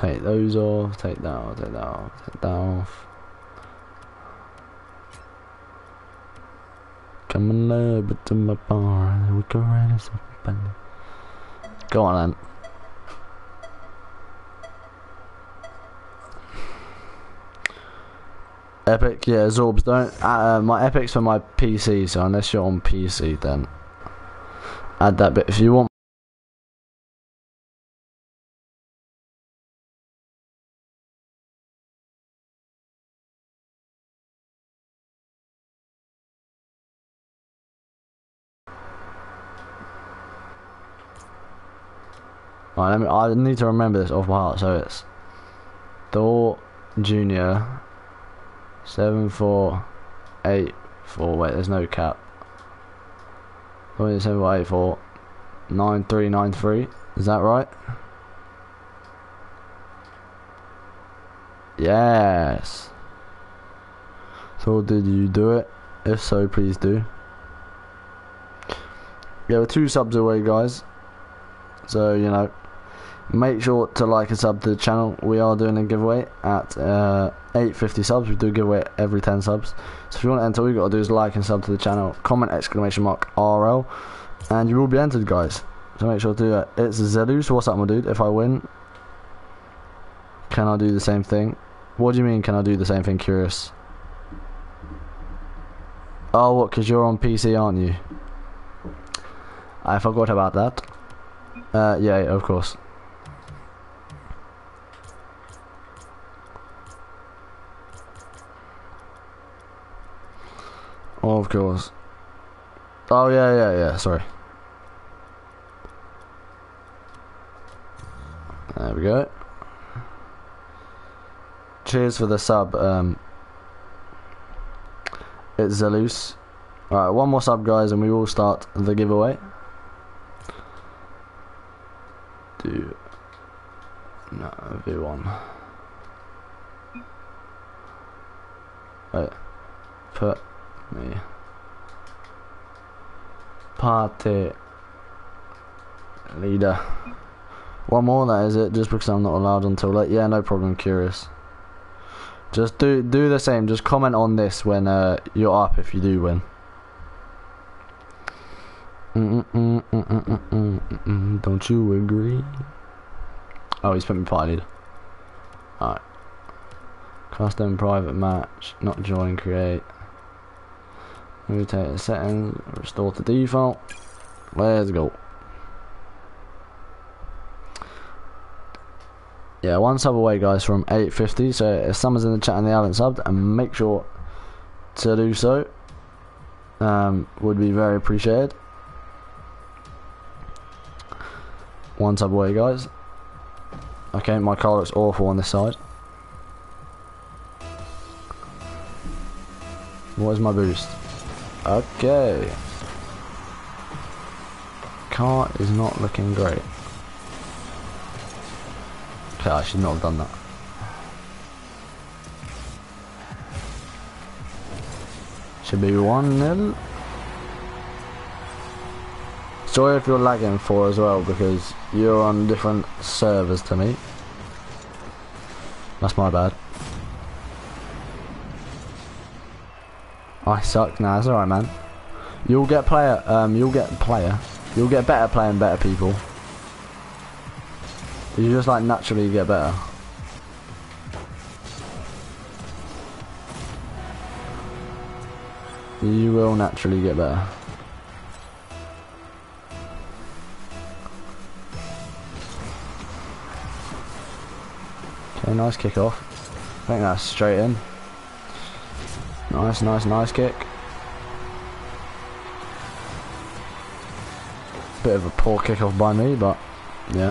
Take those off, take that off, take that off, take that off. Come on over to my bar, we can rent something. Go on then. Epic, yeah, Zorbs, don't, uh, my Epic's for my PC, so unless you're on PC then add that bit. If you want I need to remember this off by heart. So it's Thor Junior seven four eight four. Wait, there's no cap. Seven four eight four nine three nine three. Is that right? Yes. So did you do it? If so, please do. Yeah, we're two subs away, guys. So you know, make sure to like and sub to the channel. We are doing a giveaway at uh, 850 subs. We do give away every 10 subs. So if you want to enter, all you got to do is like and sub to the channel. Comment exclamation mark RL, and you will be entered, guys. So make sure to do that. It's Zelus. What's up, my dude? If I win, can I do the same thing? What do you mean? Can I do the same thing? Curious. Oh, what? Because you're on PC, aren't you? I forgot about that. Uh, yeah, of course. Oh, of course. Oh, yeah, yeah, yeah, sorry. There we go. Cheers for the sub, um, it's Zelus. Alright, one more sub, guys, and we will start the giveaway. Do no V1. Wait, put me party leader. One more, that is it. Just because I'm not allowed until late. Yeah, no problem. Curious. Just do do the same. Just comment on this when uh, you're up if you do win. Mm -mm -mm Don't you agree? Oh, he's put me party leader. Alright. Custom private match. Not join create. Mutate settings. Restore to default. Let's go. yeah, one sub away, guys, from 850. So if someone's in the chat and they haven't subbed, and make sure to do so, um, would be very appreciated. One sub away, guys. Okay, my car looks awful on this side. What is my boost? Okay. Car is not looking great. Okay, I should not have done that. Should be 1 nil. Sorry if you're lagging for as well because you're on different servers to me. That's my bad. I suck. Nah, it's alright, man. You'll get player. Um, you'll get player. You'll get better playing better people. You just like naturally get better. You will naturally get better. Okay, nice kick off. I think that's straight in. Nice, nice, nice kick. Bit of a poor kick off by me, but yeah.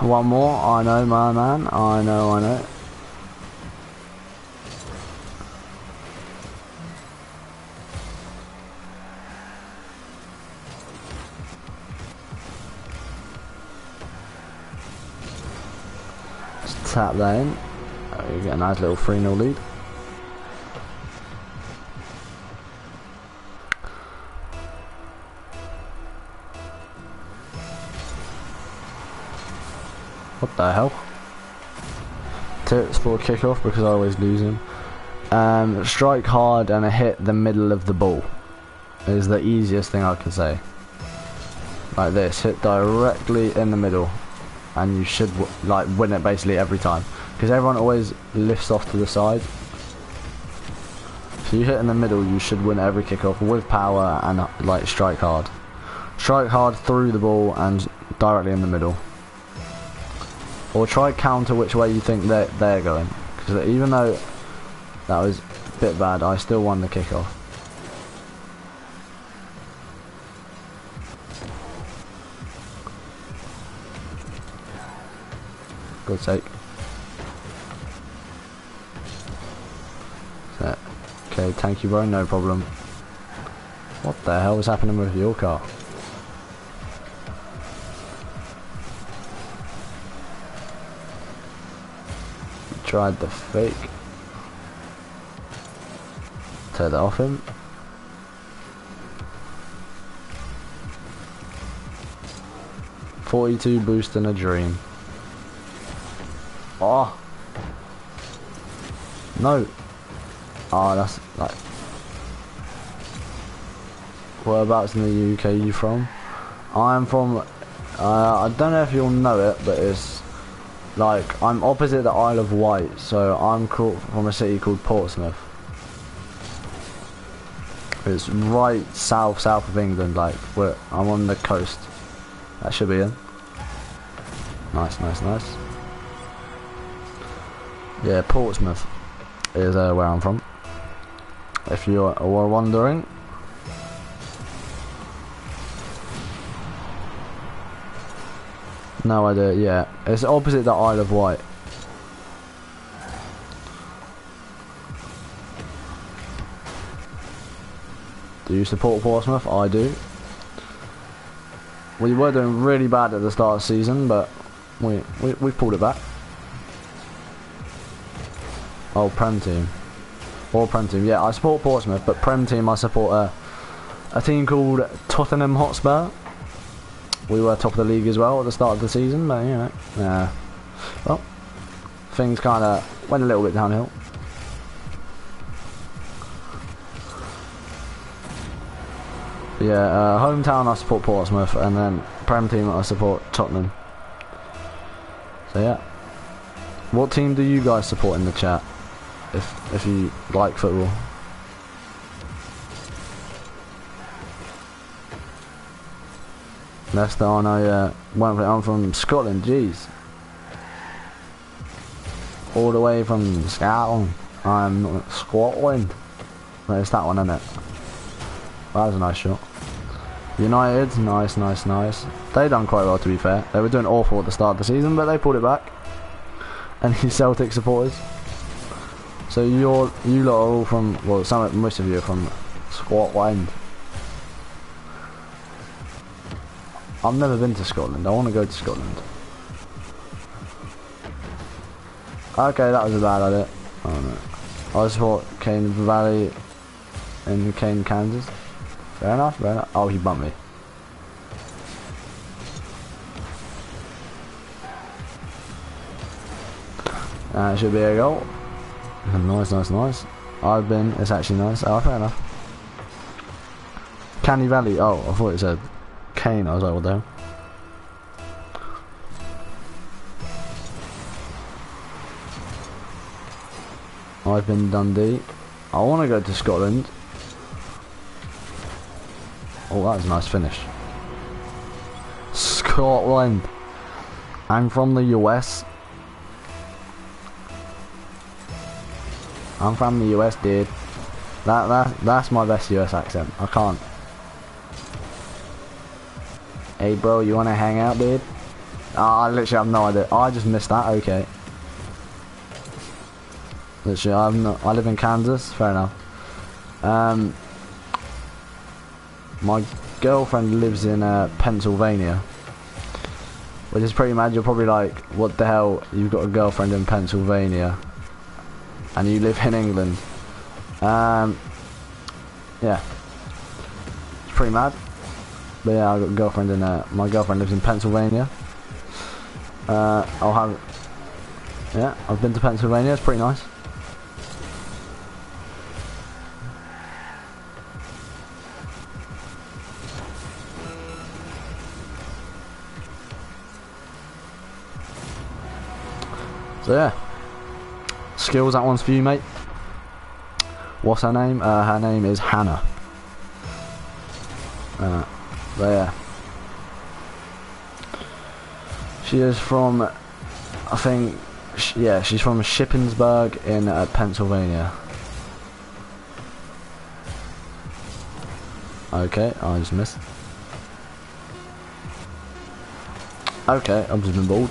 One more, I know my man, I know, I know. Tap that in. You get a nice little 3 0 lead. What the hell? Tips for kickoff because I always lose him. Um, strike hard and hit the middle of the ball is the easiest thing I can say. Like this, hit directly in the middle, and you should like win it basically every time because everyone always lifts off to the side. So you hit in the middle, you should win every kickoff with power and like strike hard. Strike hard through the ball and directly in the middle. Or try counter which way you think they're, they're going. Because even though that was a bit bad, I still won the kickoff. God's sake. Okay, thank you bro, no problem. What the hell is happening with your car? tried the fake. Take that off him. Forty-two boost in a dream. Oh. No. Oh, that's like. Whereabouts in the UK are you from? I'm from. Uh, I don't know if you'll know it, but it's like I'm opposite the Isle of Wight, so I'm from a city called Portsmouth. It's right south, south of England. Like where I'm on the coast. That should be in. Nice, nice, nice. Yeah, Portsmouth is uh, where I'm from. If you were wondering. No idea, yeah. It's opposite the Isle of Wight. Do you support Portsmouth? I do. We were doing really bad at the start of the season, but we, we, we pulled it back. Oh, Prem team. Or Prem team. Yeah, I support Portsmouth, but Prem team I support a, a team called Tottenham Hotspur we were top of the league as well at the start of the season, but you know, uh, well, things kind of went a little bit downhill. yeah, uh, hometown I support Portsmouth, and then Prem team I support Tottenham. So yeah, what team do you guys support in the chat? If if you like football. Leicester, I know, yeah. Went for, I'm from Scotland, jeez. All the way from Scotland. I'm Scotland. It's that one, isn't it? That was a nice shot. United, nice, nice, nice. They done quite well, to be fair. They were doing awful at the start of the season, but they pulled it back. Any (laughs) Celtic supporters? So you're you lot are all from well, some most of you are from Scotland. I've never been to Scotland. I want to go to Scotland. Okay, that was a bad idea. Oh no. I just thought Kane Valley in Kane, Kansas. Fair enough, fair enough. Oh, he bumped me. Uh, should be a goal. (laughs) Nice, nice, nice. I've been, it's actually nice. Oh, fair enough. Candy Valley. Oh, I thought it said Kane. I was like, what the hell? I've been Dundee. I want to go to Scotland. Oh, that was a nice finish. Scotland. I'm from the US. I'm from the US, dude. That that that's my best US accent. I can't. Hey, bro, you wanna hang out, dude? Oh, I literally have no idea. I just missed that. Okay. Literally, I'm not. I live in Kansas. Fair enough. Um, my girlfriend lives in uh, Pennsylvania, which is pretty mad. You're probably like, what the hell? You've got a girlfriend in Pennsylvania and you live in England. Um, yeah, it's pretty mad. But yeah, I've got a girlfriend in uh, my girlfriend lives in Pennsylvania. Uh, I'll have, yeah, I've been to Pennsylvania. It's pretty nice. So yeah. Skills, that one's for you, mate. What's her name? Uh, her name is Hannah. Uh, there. She is from, I think, sh yeah, she's from Shippensburg in uh, Pennsylvania. Okay, I just missed. Okay, I've just been bored.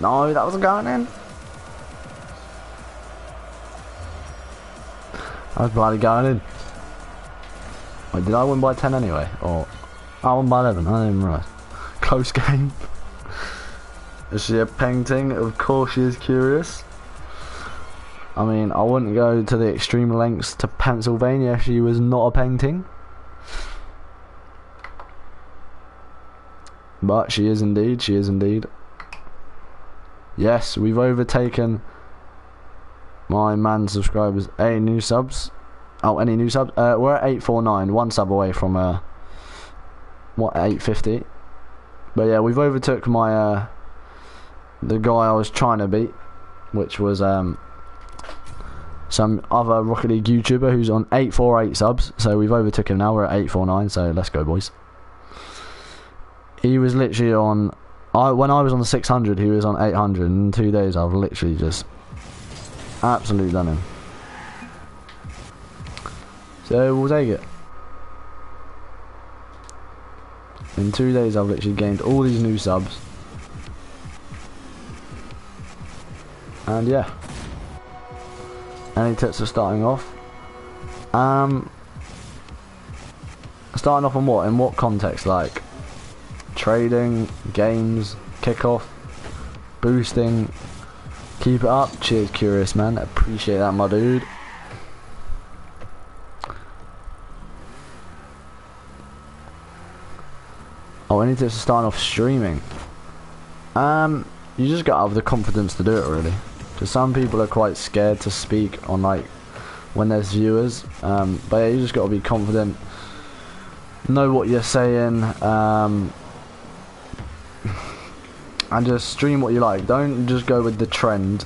No, that wasn't going in. That was bloody going in. Wait, did I win by 10 anyway? Or I won by 11, I didn't even realise. (laughs) Close game. (laughs) is she a painting? Of course she is curious. I mean, I wouldn't go to the extreme lengths to Pennsylvania if she was not a painting. But she is indeed, she is indeed. Yes, we've overtaken my man subscribers. Any new subs? Oh, any new subs? Uh, we're at 849, one sub away from uh, what 850. But yeah, we've overtook my uh, the guy I was trying to beat, which was um some other Rocket League YouTuber who's on 848 subs. So we've overtook him now. We're at 849. So let's go, boys. He was literally on I when I was on the 600, he was on 800. In two days, I've literally just absolutely done him. So we'll take it. In two days, I've literally gained all these new subs. And yeah. Any tips for starting off? Um, starting off on what? In what context? Like, trading, games, kickoff, boosting. Keep it up. Cheers, Curious Man. Appreciate that, my dude. Oh, any tips to start off streaming? Um, you just got to have the confidence to do it, really. Because some people are quite scared to speak on, like, when there's viewers. Um, but yeah, you just got to be confident. Know what you're saying. Um, and just stream what you like. Don't just go with the trend.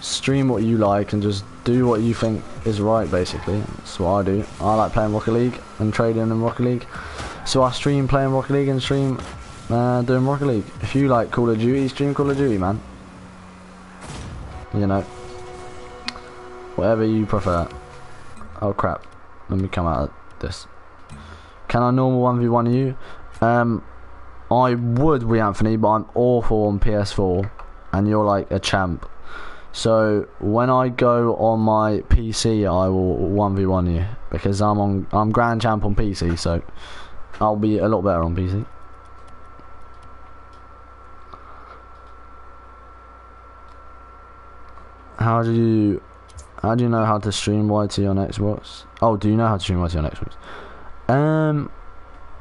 Stream what you like and just do what you think is right, basically. That's what I do. I like playing Rocket League and trading in Rocket League. So I stream playing Rocket League and stream uh, doing Rocket League. If you like Call of Duty, stream Call of Duty, man. You know. Whatever you prefer. Oh crap. Let me come out of this. Can I normal 1v1 you? Um, I would re Anthony, but I'm awful on PS4, and you're like a champ. So when I go on my PC, I will one v one you because I'm on I'm grand champ on PC, so I'll be a lot better on PC. How do you how do you know how to stream YT on Xbox? Oh, do you know how to stream YT on Xbox? Um,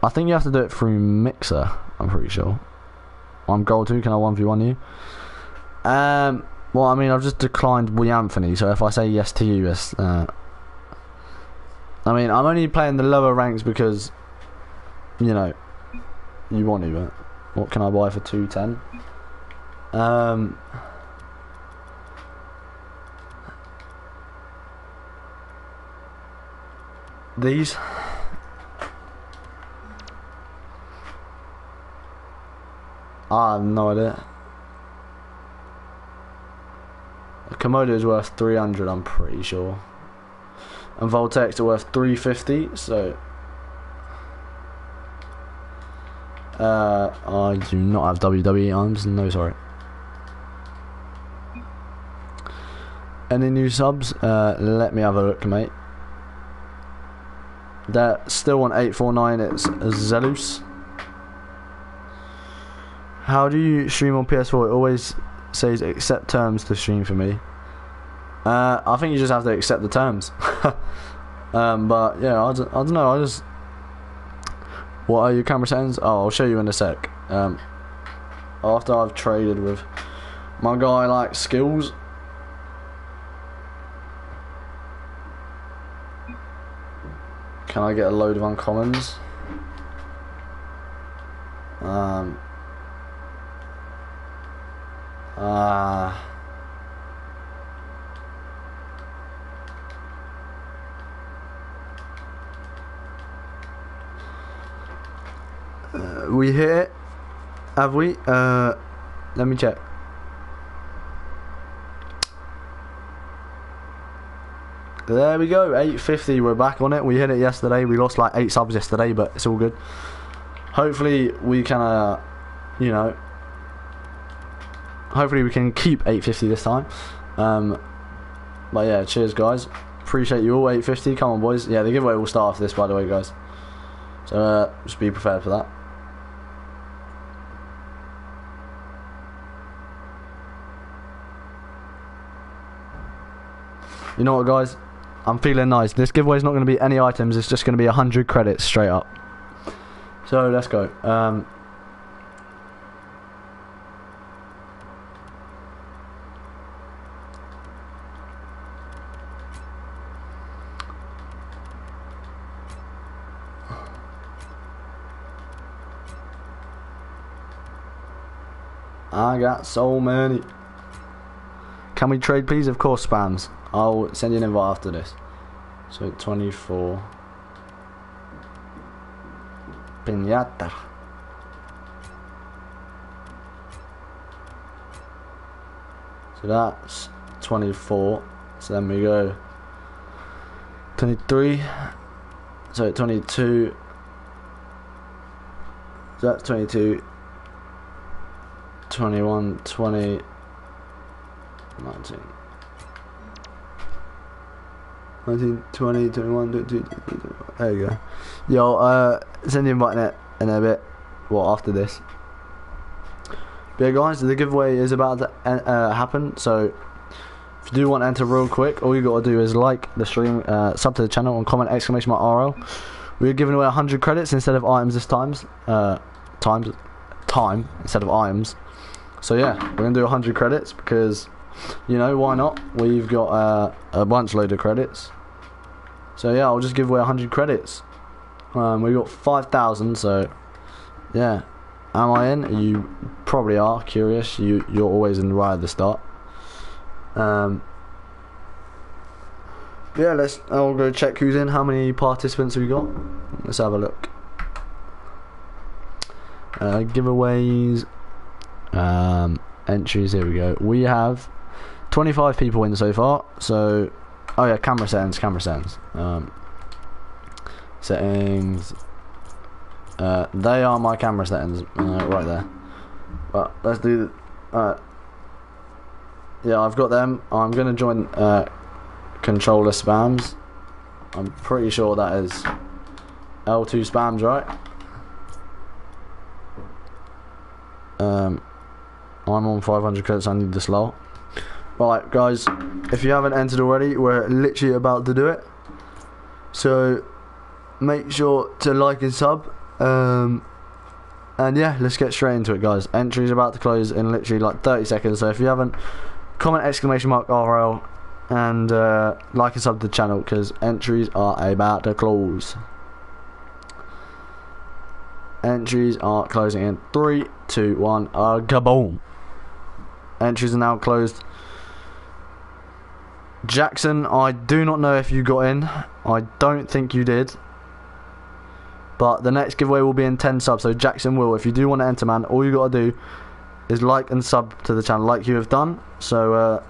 I think you have to do it through Mixer. I'm pretty sure. I'm gold two. Can I one v one you? Um. Well, I mean, I've just declined we Anthony. So if I say yes to you, yes. Uh, I mean, I'm only playing the lower ranks because, you know, you want to. But what can I buy for two ten? Um. These. I have no idea. A Komodo is worth 300, I'm pretty sure. And Voltex are worth 350, so... Uh, I do not have WWE arms, no sorry. Any new subs? Uh, let me have a look, mate. They're still on 849, it's Zelus. How do you stream on PS4? It always says accept terms to stream for me. Uh, I think you just have to accept the terms. (laughs) um, but yeah, I don't, I don't know. I just. What are your camera settings? Oh, I'll show you in a sec. Um, after I've traded with my guy, like skills. Can I get a load of uncommons? Um, Ah. Uh, we hit? Have we? Uh, let me check. There we go, 850. We're back on it. We hit it yesterday. We lost like eight subs yesterday, but it's all good. Hopefully, we can, uh, you know, hopefully we can keep 850 this time. Um, but yeah, cheers guys. Appreciate you all 850. Come on boys. Yeah, the giveaway will start after this by the way guys. So uh, just be prepared for that. You know what guys? I'm feeling nice. This giveaway is not going to be any items. It's just going to be 100 credits straight up. So let's go. Um, I so many. Can we trade please? Of course spams. I'll send you an invite after this. So 24. Pinata. So that's 24. So then we go 23. So 22. So that's 22. 21, 20, 19. 19, 20, 21, 22, 23, there you go. Yo, uh, send the invite in, in a bit. Well, after this. But yeah, guys, the giveaway is about to uh, happen. So, if you do want to enter real quick, all you got to do is like the stream, uh, sub to the channel, and comment exclamation mark RL. We're giving away 100 credits instead of items this times. Uh, times, time instead of items. So yeah, we're gonna do 100 credits because, you know, why not? We've got uh, a bunch load of credits. So yeah, I'll just give away 100 credits. Um, we got 5,000, so yeah. Am I in? You probably are curious. You you're always in the right at the start. Um. Yeah, let's. I'll go check who's in. How many participants have we got? Let's have a look. Uh, giveaways um, entries. Here we go. We have 25 people in so far. So, oh yeah, camera settings, camera settings. Um, settings. Uh, they are my camera settings uh, right there. But let's do. Uh, yeah, I've got them. I'm gonna join uh, controller spams. I'm pretty sure that is L2 spams, right? Um, I'm on 500 credits. I need this lot. Right, guys. If you haven't entered already, we're literally about to do it. So make sure to like and sub. Um, and yeah, let's get straight into it, guys. Entry's about to close in literally like 30 seconds. So if you haven't, comment exclamation mark RL and uh, like and sub to the channel because entries are about to close. Entries are closing in three, two, one. Uh, kaboom! Entries are now closed. Jackson, I do not know if you got in. I don't think you did. But the next giveaway will be in 10 subs. So Jackson will. If you do want to enter, man, all you got to do is like and sub to the channel like you have done. So, uh,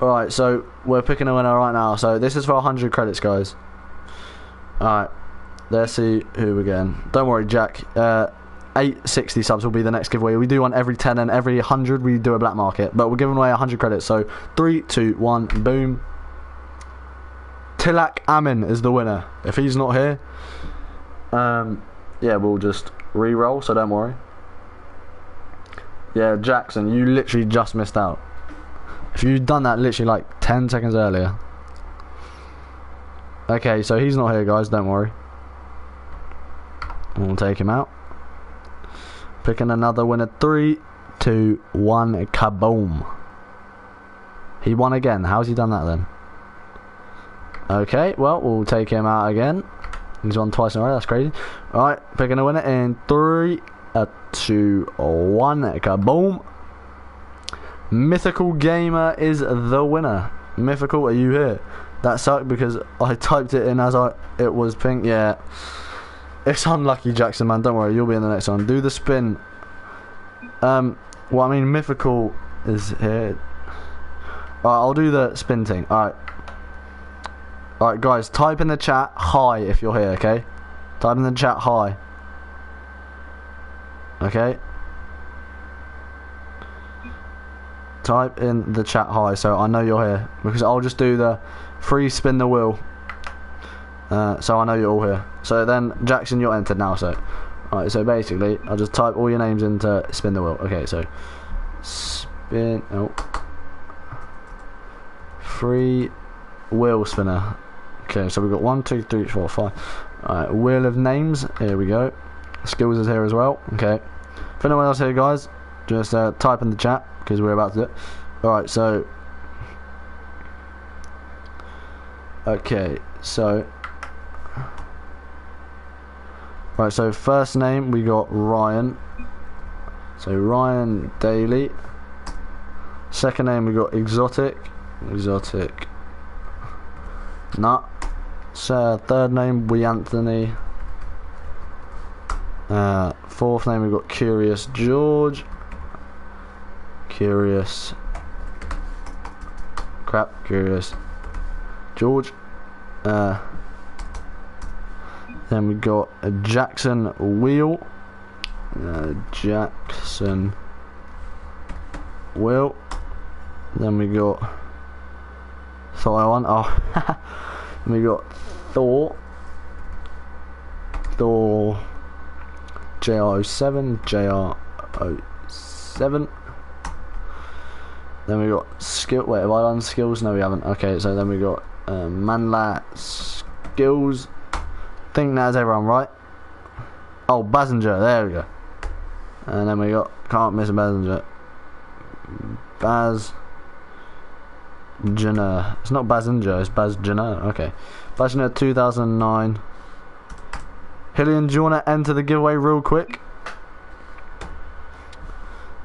Alright, so we're picking a winner right now. So this is for 100 credits, guys. Alright, let's see who we're getting. Don't worry, Jack. Uh, 860 subs will be the next giveaway. We do one every 10 and every 100 we do a black market. But we're giving away 100 credits. So 3, 2, 1, boom. Tilak Amin is the winner. If he's not here, um, yeah, we'll just re-roll, so don't worry. Yeah, Jackson, you literally just missed out. If you'd done that literally like 10 seconds earlier. Okay, so he's not here, guys, don't worry. We'll take him out. Picking another winner. Three, two, one, kaboom. He won again. How's he done that then? Okay, well, we'll take him out again. He's won twice in a row, that's crazy. Alright, picking a winner in three, a two, one, kaboom. Mythical Gamer is the winner. Mythical, are you here? That sucked because I (laughs) typed it in as I it was pink. Yeah. It's unlucky, Jackson, man. Don't worry, you'll be in the next one. Do the spin. Um, well, I mean, Mythical is here. Alright, I'll do the spin thing. Alright. Alright guys, type in the chat hi if you're here, okay? Type in the chat hi. Okay? Type in the chat hi so I know you're here. Because I'll just do the free spin the wheel. Uh, so I know you're all here. So then, Jackson, you're entered now, so. Alright, so basically, I'll just type all your names into spin the wheel. Okay, so. Spin. Oh. Free wheel spinner. Okay, so we've got one, two, three, four, five. Alright, wheel of names. Here we go. Skills is here as well. Okay. If anyone else here, guys, just uh, type in the chat because we're about to do it. Alright, so. Okay, so. Right, so first name we got Ryan. So Ryan Daly. Second name we got Exotic. Exotic. Nut. So third name we Anthony. Uh, fourth name we got Curious George. Curious. Crap, Curious. George. Uh, then we got Jackson Wheel. Uh, Jackson Wheel. Then we got I want. Oh, (laughs) we got Thor. Thor. JR07, JR07. Then we got skill. Wait, have I done skills? No, we haven't. Okay, so then we got uh, Manlat skills. Think that's everyone, right? Oh, Bazinger. There we go. And then we got can't miss a Bazinger. Baz. Jenner. It's not Bazinger, it's Baz Jenner. Okay. Bazinger 2009. Hillian, do you want to enter the giveaway real quick?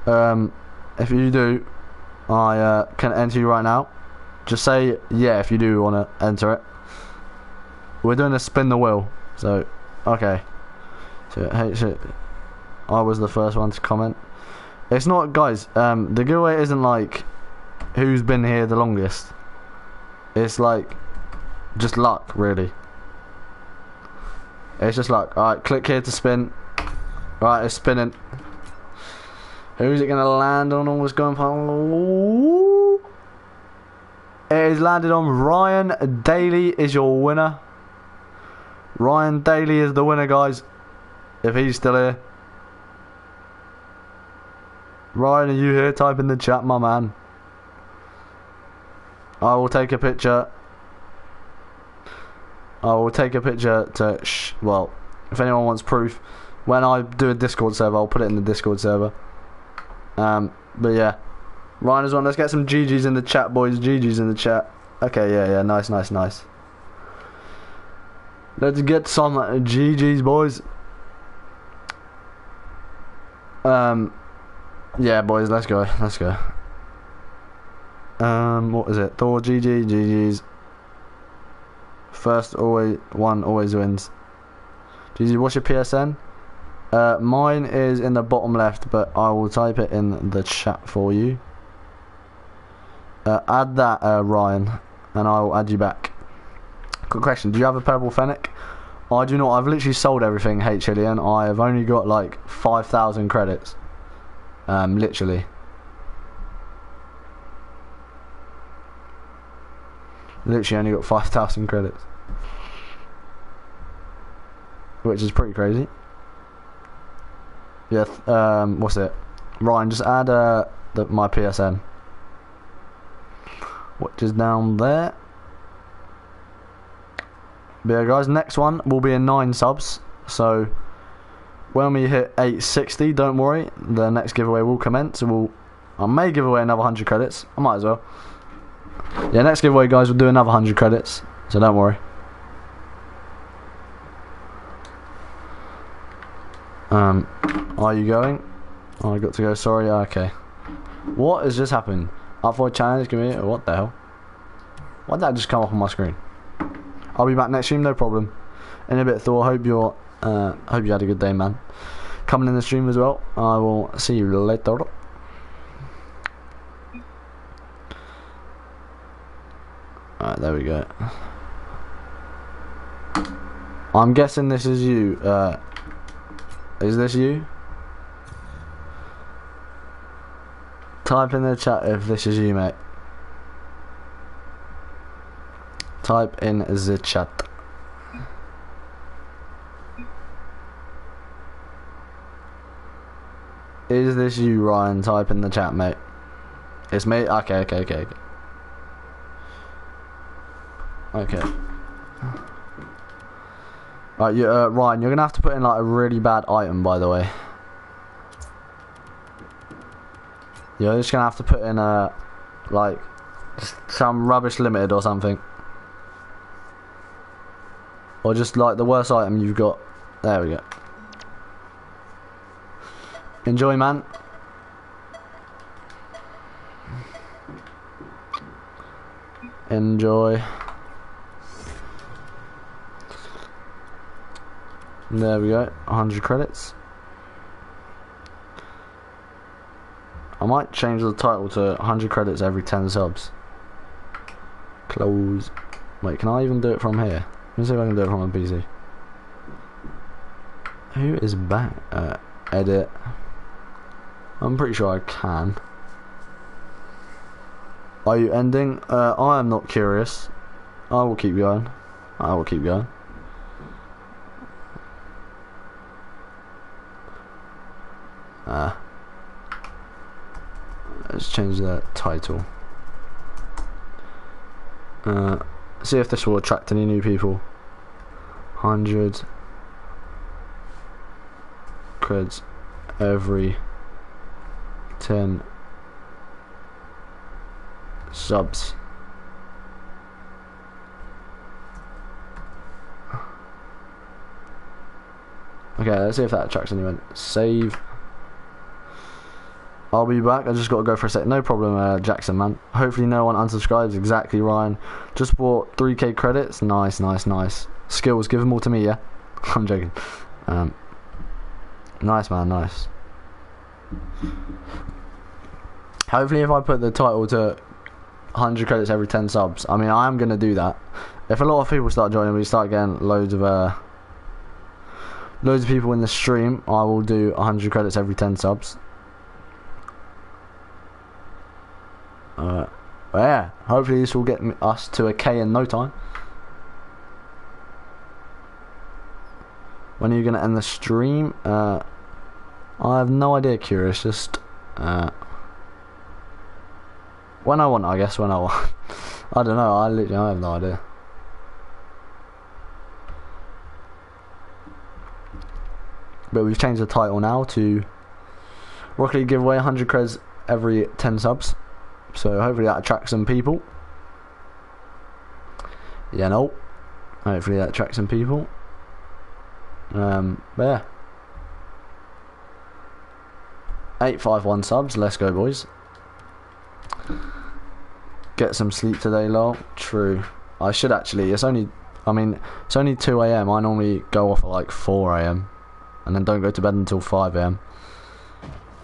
Um, if you do, I uh, can enter you right now. Just say yeah if you do want to enter it. We're doing a spin the wheel, so okay. So hey, shit. I was the first one to comment. It's not, guys. Um, the giveaway isn't like who's been here the longest. It's like just luck, really. It's just luck. alright, click here to spin. Right, it's spinning. Who's it gonna land on what's going on? It is landed on Ryan Daly is your winner. Ryan Daly is the winner, guys. If he's still here. Ryan, are you here? Type in the chat, my man. I will take a picture. I will take a picture to, sh well, if anyone wants proof, when I do a Discord server, I'll put it in the Discord server. Um, but yeah, Ryan is one. Let's get some GGs in the chat, boys. GGs in the chat. Okay, yeah, yeah, nice, nice, nice. Let's get some GGs, boys. Um, yeah, boys, let's go, let's go. Um, what is it? Thor, GG, GGs. First always one always wins. GG, what's your PSN? Uh, mine is in the bottom left, but I will type it in the chat for you. Uh, add that, uh, Ryan, and I will add you back. Good question. Do you have a purple fennec? I do not. I've literally sold everything, H Hillian. I have only got like 5,000 credits. Um, literally. Literally only got 5,000 credits. Which is pretty crazy. Yeah, um, what's it? Ryan, just add uh, the, my PSN. Which is down there. But yeah, guys, next one will be in 9 subs. So, when we hit 860, don't worry, the next giveaway will commence. We'll, I may give away another 100 credits. I might as well. Yeah, next giveaway, guys, we'll do another 100 credits. So don't worry. Um, are you going? Oh, I got to go. Sorry. Okay. What has just happened? Up for a challenge community? What the hell? Why did that just come up on my screen? I'll be back next stream, no problem. In a bit, Thor. Hope you're. Uh, hope you had a good day, man. Coming in the stream as well. I will see you later. Alright, there we go. I'm guessing this is you. Uh, is this you? Type in the chat if this is you, mate. Type in the chat. Is this you, Ryan? Type in the chat, mate. It's me? Okay, okay, okay, okay. Okay. Right, you, uh, Ryan, you're gonna have to put in like a really bad item, by the way. You're just gonna have to put in a, like, some rubbish limited or something. Or just like the worst item you've got. There we go. Enjoy, man. Enjoy. There we go, 100 credits. I might change the title to 100 credits every 10 subs. Close. Wait, can I even do it from here? Let me see if I can do it from a PC. Who is back? Uh, edit. I'm pretty sure I can. Are you ending? Uh, I am not curious. I will keep going. I will keep going. Ah. Let's change the title. Uh, see if this will attract any new people. 100 creds every 10 subs. Okay, let's see if that attracts anyone. Save. I'll be back. I just got to go for a sec. No problem, uh, Jackson, man. Hopefully no one unsubscribes. Exactly, Ryan. Just bought 3k credits. Nice, nice, nice. Skills, give them all to me, yeah? (laughs) I'm joking. Um, nice, man, nice. Hopefully if I put the title to 100 credits every 10 subs, I mean, I am going to do that. If a lot of people start joining, we start getting loads of, uh, loads of people in the stream, I will do 100 credits every 10 subs. Uh, but yeah, hopefully this will get us to a K in no time. When are you going to end the stream? Uh, I have no idea, Curious. Just uh, when I want, I guess. When I want. (laughs) I don't know. I literally I have no idea. But we've changed the title now to Rocket League giveaway 100 creds every 10 subs. So hopefully that attracts some people. Yeah, no. Hopefully that attracts some people. Um, but yeah. 851 subs, let's go boys. Get some sleep today, lol. True. I should actually, it's only, I mean, it's only 2am. I normally go off at like 4am. And then don't go to bed until 5am.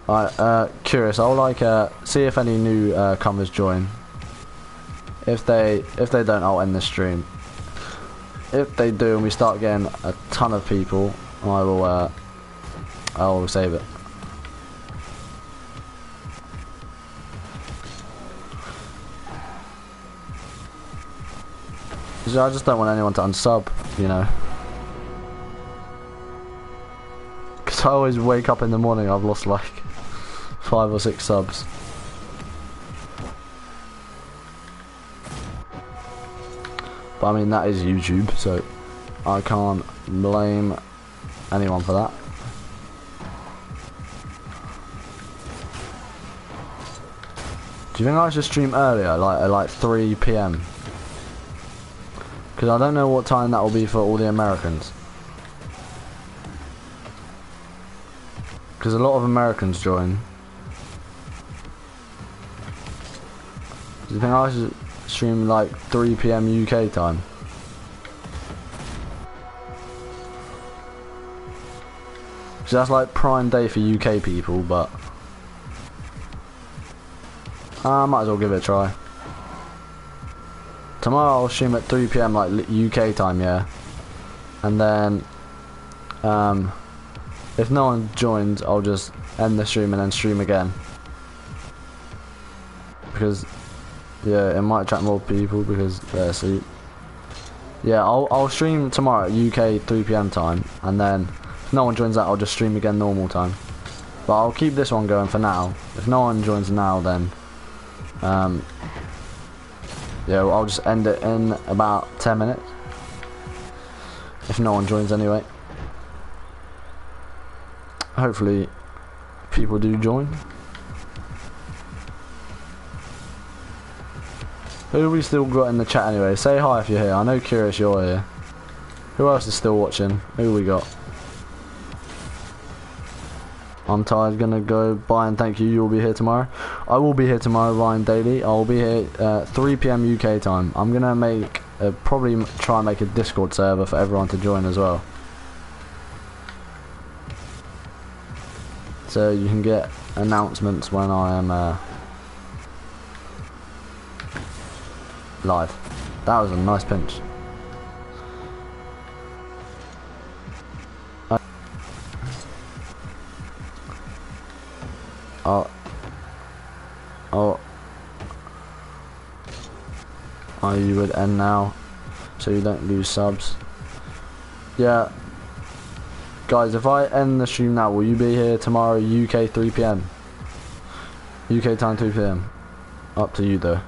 Alright, uh, curious, I'll like, uh, see if any new, uh, comers join. If they, if they don't, I'll end the stream. If they do and we start getting a ton of people, I will, uh, I will save it. I just don't want anyone to unsub, you know. Because I always wake up in the morning, I've lost like five or six subs. But I mean, that is YouTube, so I can't blame anyone for that. Do you think I should stream earlier, like at like 3 p.m.? Because I don't know what time that will be for all the Americans. Because a lot of Americans join. You think I should stream like 3 p.m. UK time? Because that's like prime day for UK people, but... I might as well give it a try. Tomorrow I'll stream at 3 p.m. like UK time, yeah. And then, um, if no one joins, I'll just end the stream and then stream again. Because, yeah, it might attract more people because they're asleep. Yeah, I'll, I'll stream tomorrow at UK 3 p.m. time, and then if no one joins that, I'll just stream again normal time. But I'll keep this one going for now. If no one joins now, then um, yeah, well, I'll just end it in about 10 minutes. If no one joins anyway. Hopefully people do join. Who we still got in the chat anyway? Say hi if you're here. I know Curious you're here. Who else is still watching? Who we got? I'm tired, gonna go. Bye and thank you. You'll be here tomorrow. I will be here tomorrow, Ryan Daly. I'll be here uh, 3 p.m. UK time. I'm gonna make probably try and make a Discord server for everyone to join as well. So you can get announcements when I am uh, live. That was a nice pinch. Oh. oh. Oh. Oh, you would end now. So you don't lose subs. Yeah. Guys, if I end the stream now, will you be here tomorrow UK 3pm? UK time 2pm. Up to you though.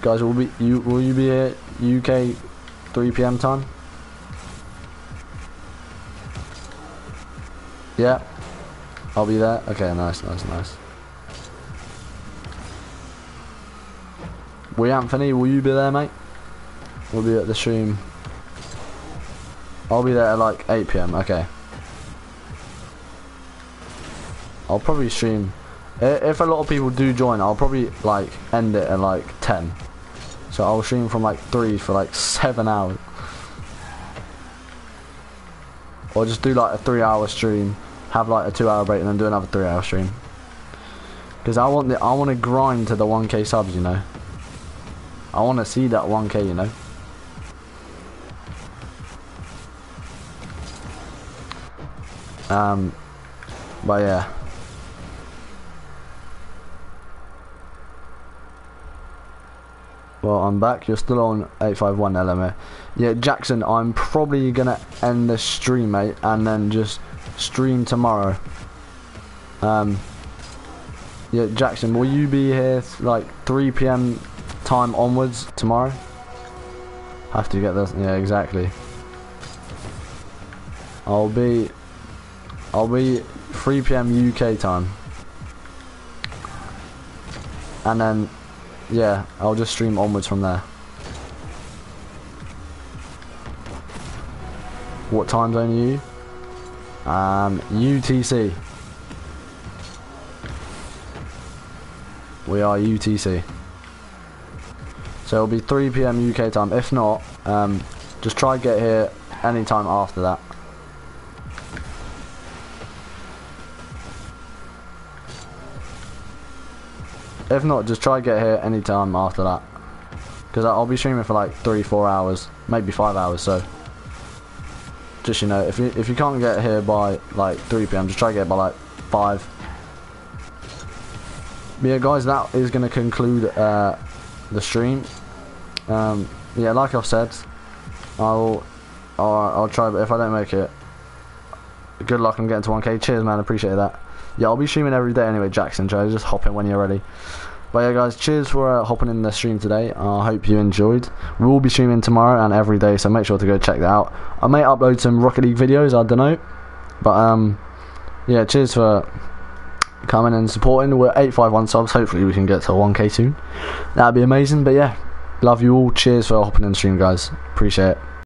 Guys, will be you will you be here UK 3pm time? Yeah. I'll be there? Okay, nice, nice, nice. We Anthony, will you be there, mate? We'll be at the stream. I'll be there at like 8pm, okay. I'll probably stream. If a lot of people do join, I'll probably like end it at like 10. So I'll stream from like 3 for like 7 hours. Or just do like a 3 hour stream have like a two hour break and then do another three hour stream. Because I want the I want to grind to the 1k subs, you know. I want to see that 1k, you know. Um, but yeah. Well, I'm back. You're still on 851 LMA. Yeah, Jackson, I'm probably gonna end the stream, mate, and then just stream tomorrow. Um, yeah, Jackson, will you be here like 3 p.m. time onwards tomorrow? Have to get this. Yeah, exactly. I'll be. I'll be 3 p.m. UK time. And then, yeah, I'll just stream onwards from there. What time zone are you? Um, UTC. We are UTC. So it'll be 3 p.m. UK time. If not, um, just try to get here anytime after that. If not, just try to get here anytime after that. Because I'll be streaming for like 3, 4 hours. Maybe 5 hours, so. Just, you know, if you, if you can't get here by like 3 p.m., just try to get by like 5. But yeah, guys, that is going to conclude uh, the stream. Um, yeah, like I've said, I'll, I'll, I'll try, but if I don't make it, good luck on getting to 1k. Cheers, man, appreciate that. Yeah, I'll be streaming every day anyway, Jackson. Just hop in when you're ready. But yeah, guys, cheers for uh, hopping in the stream today. I hope you enjoyed. We will be streaming tomorrow and every day, so make sure to go check that out. I may upload some Rocket League videos, I don't know. But, um, yeah, cheers for coming and supporting. We're 851 subs. Hopefully, we can get to 1k soon. That'd be amazing. But yeah, love you all. Cheers for hopping in the stream, guys. Appreciate it.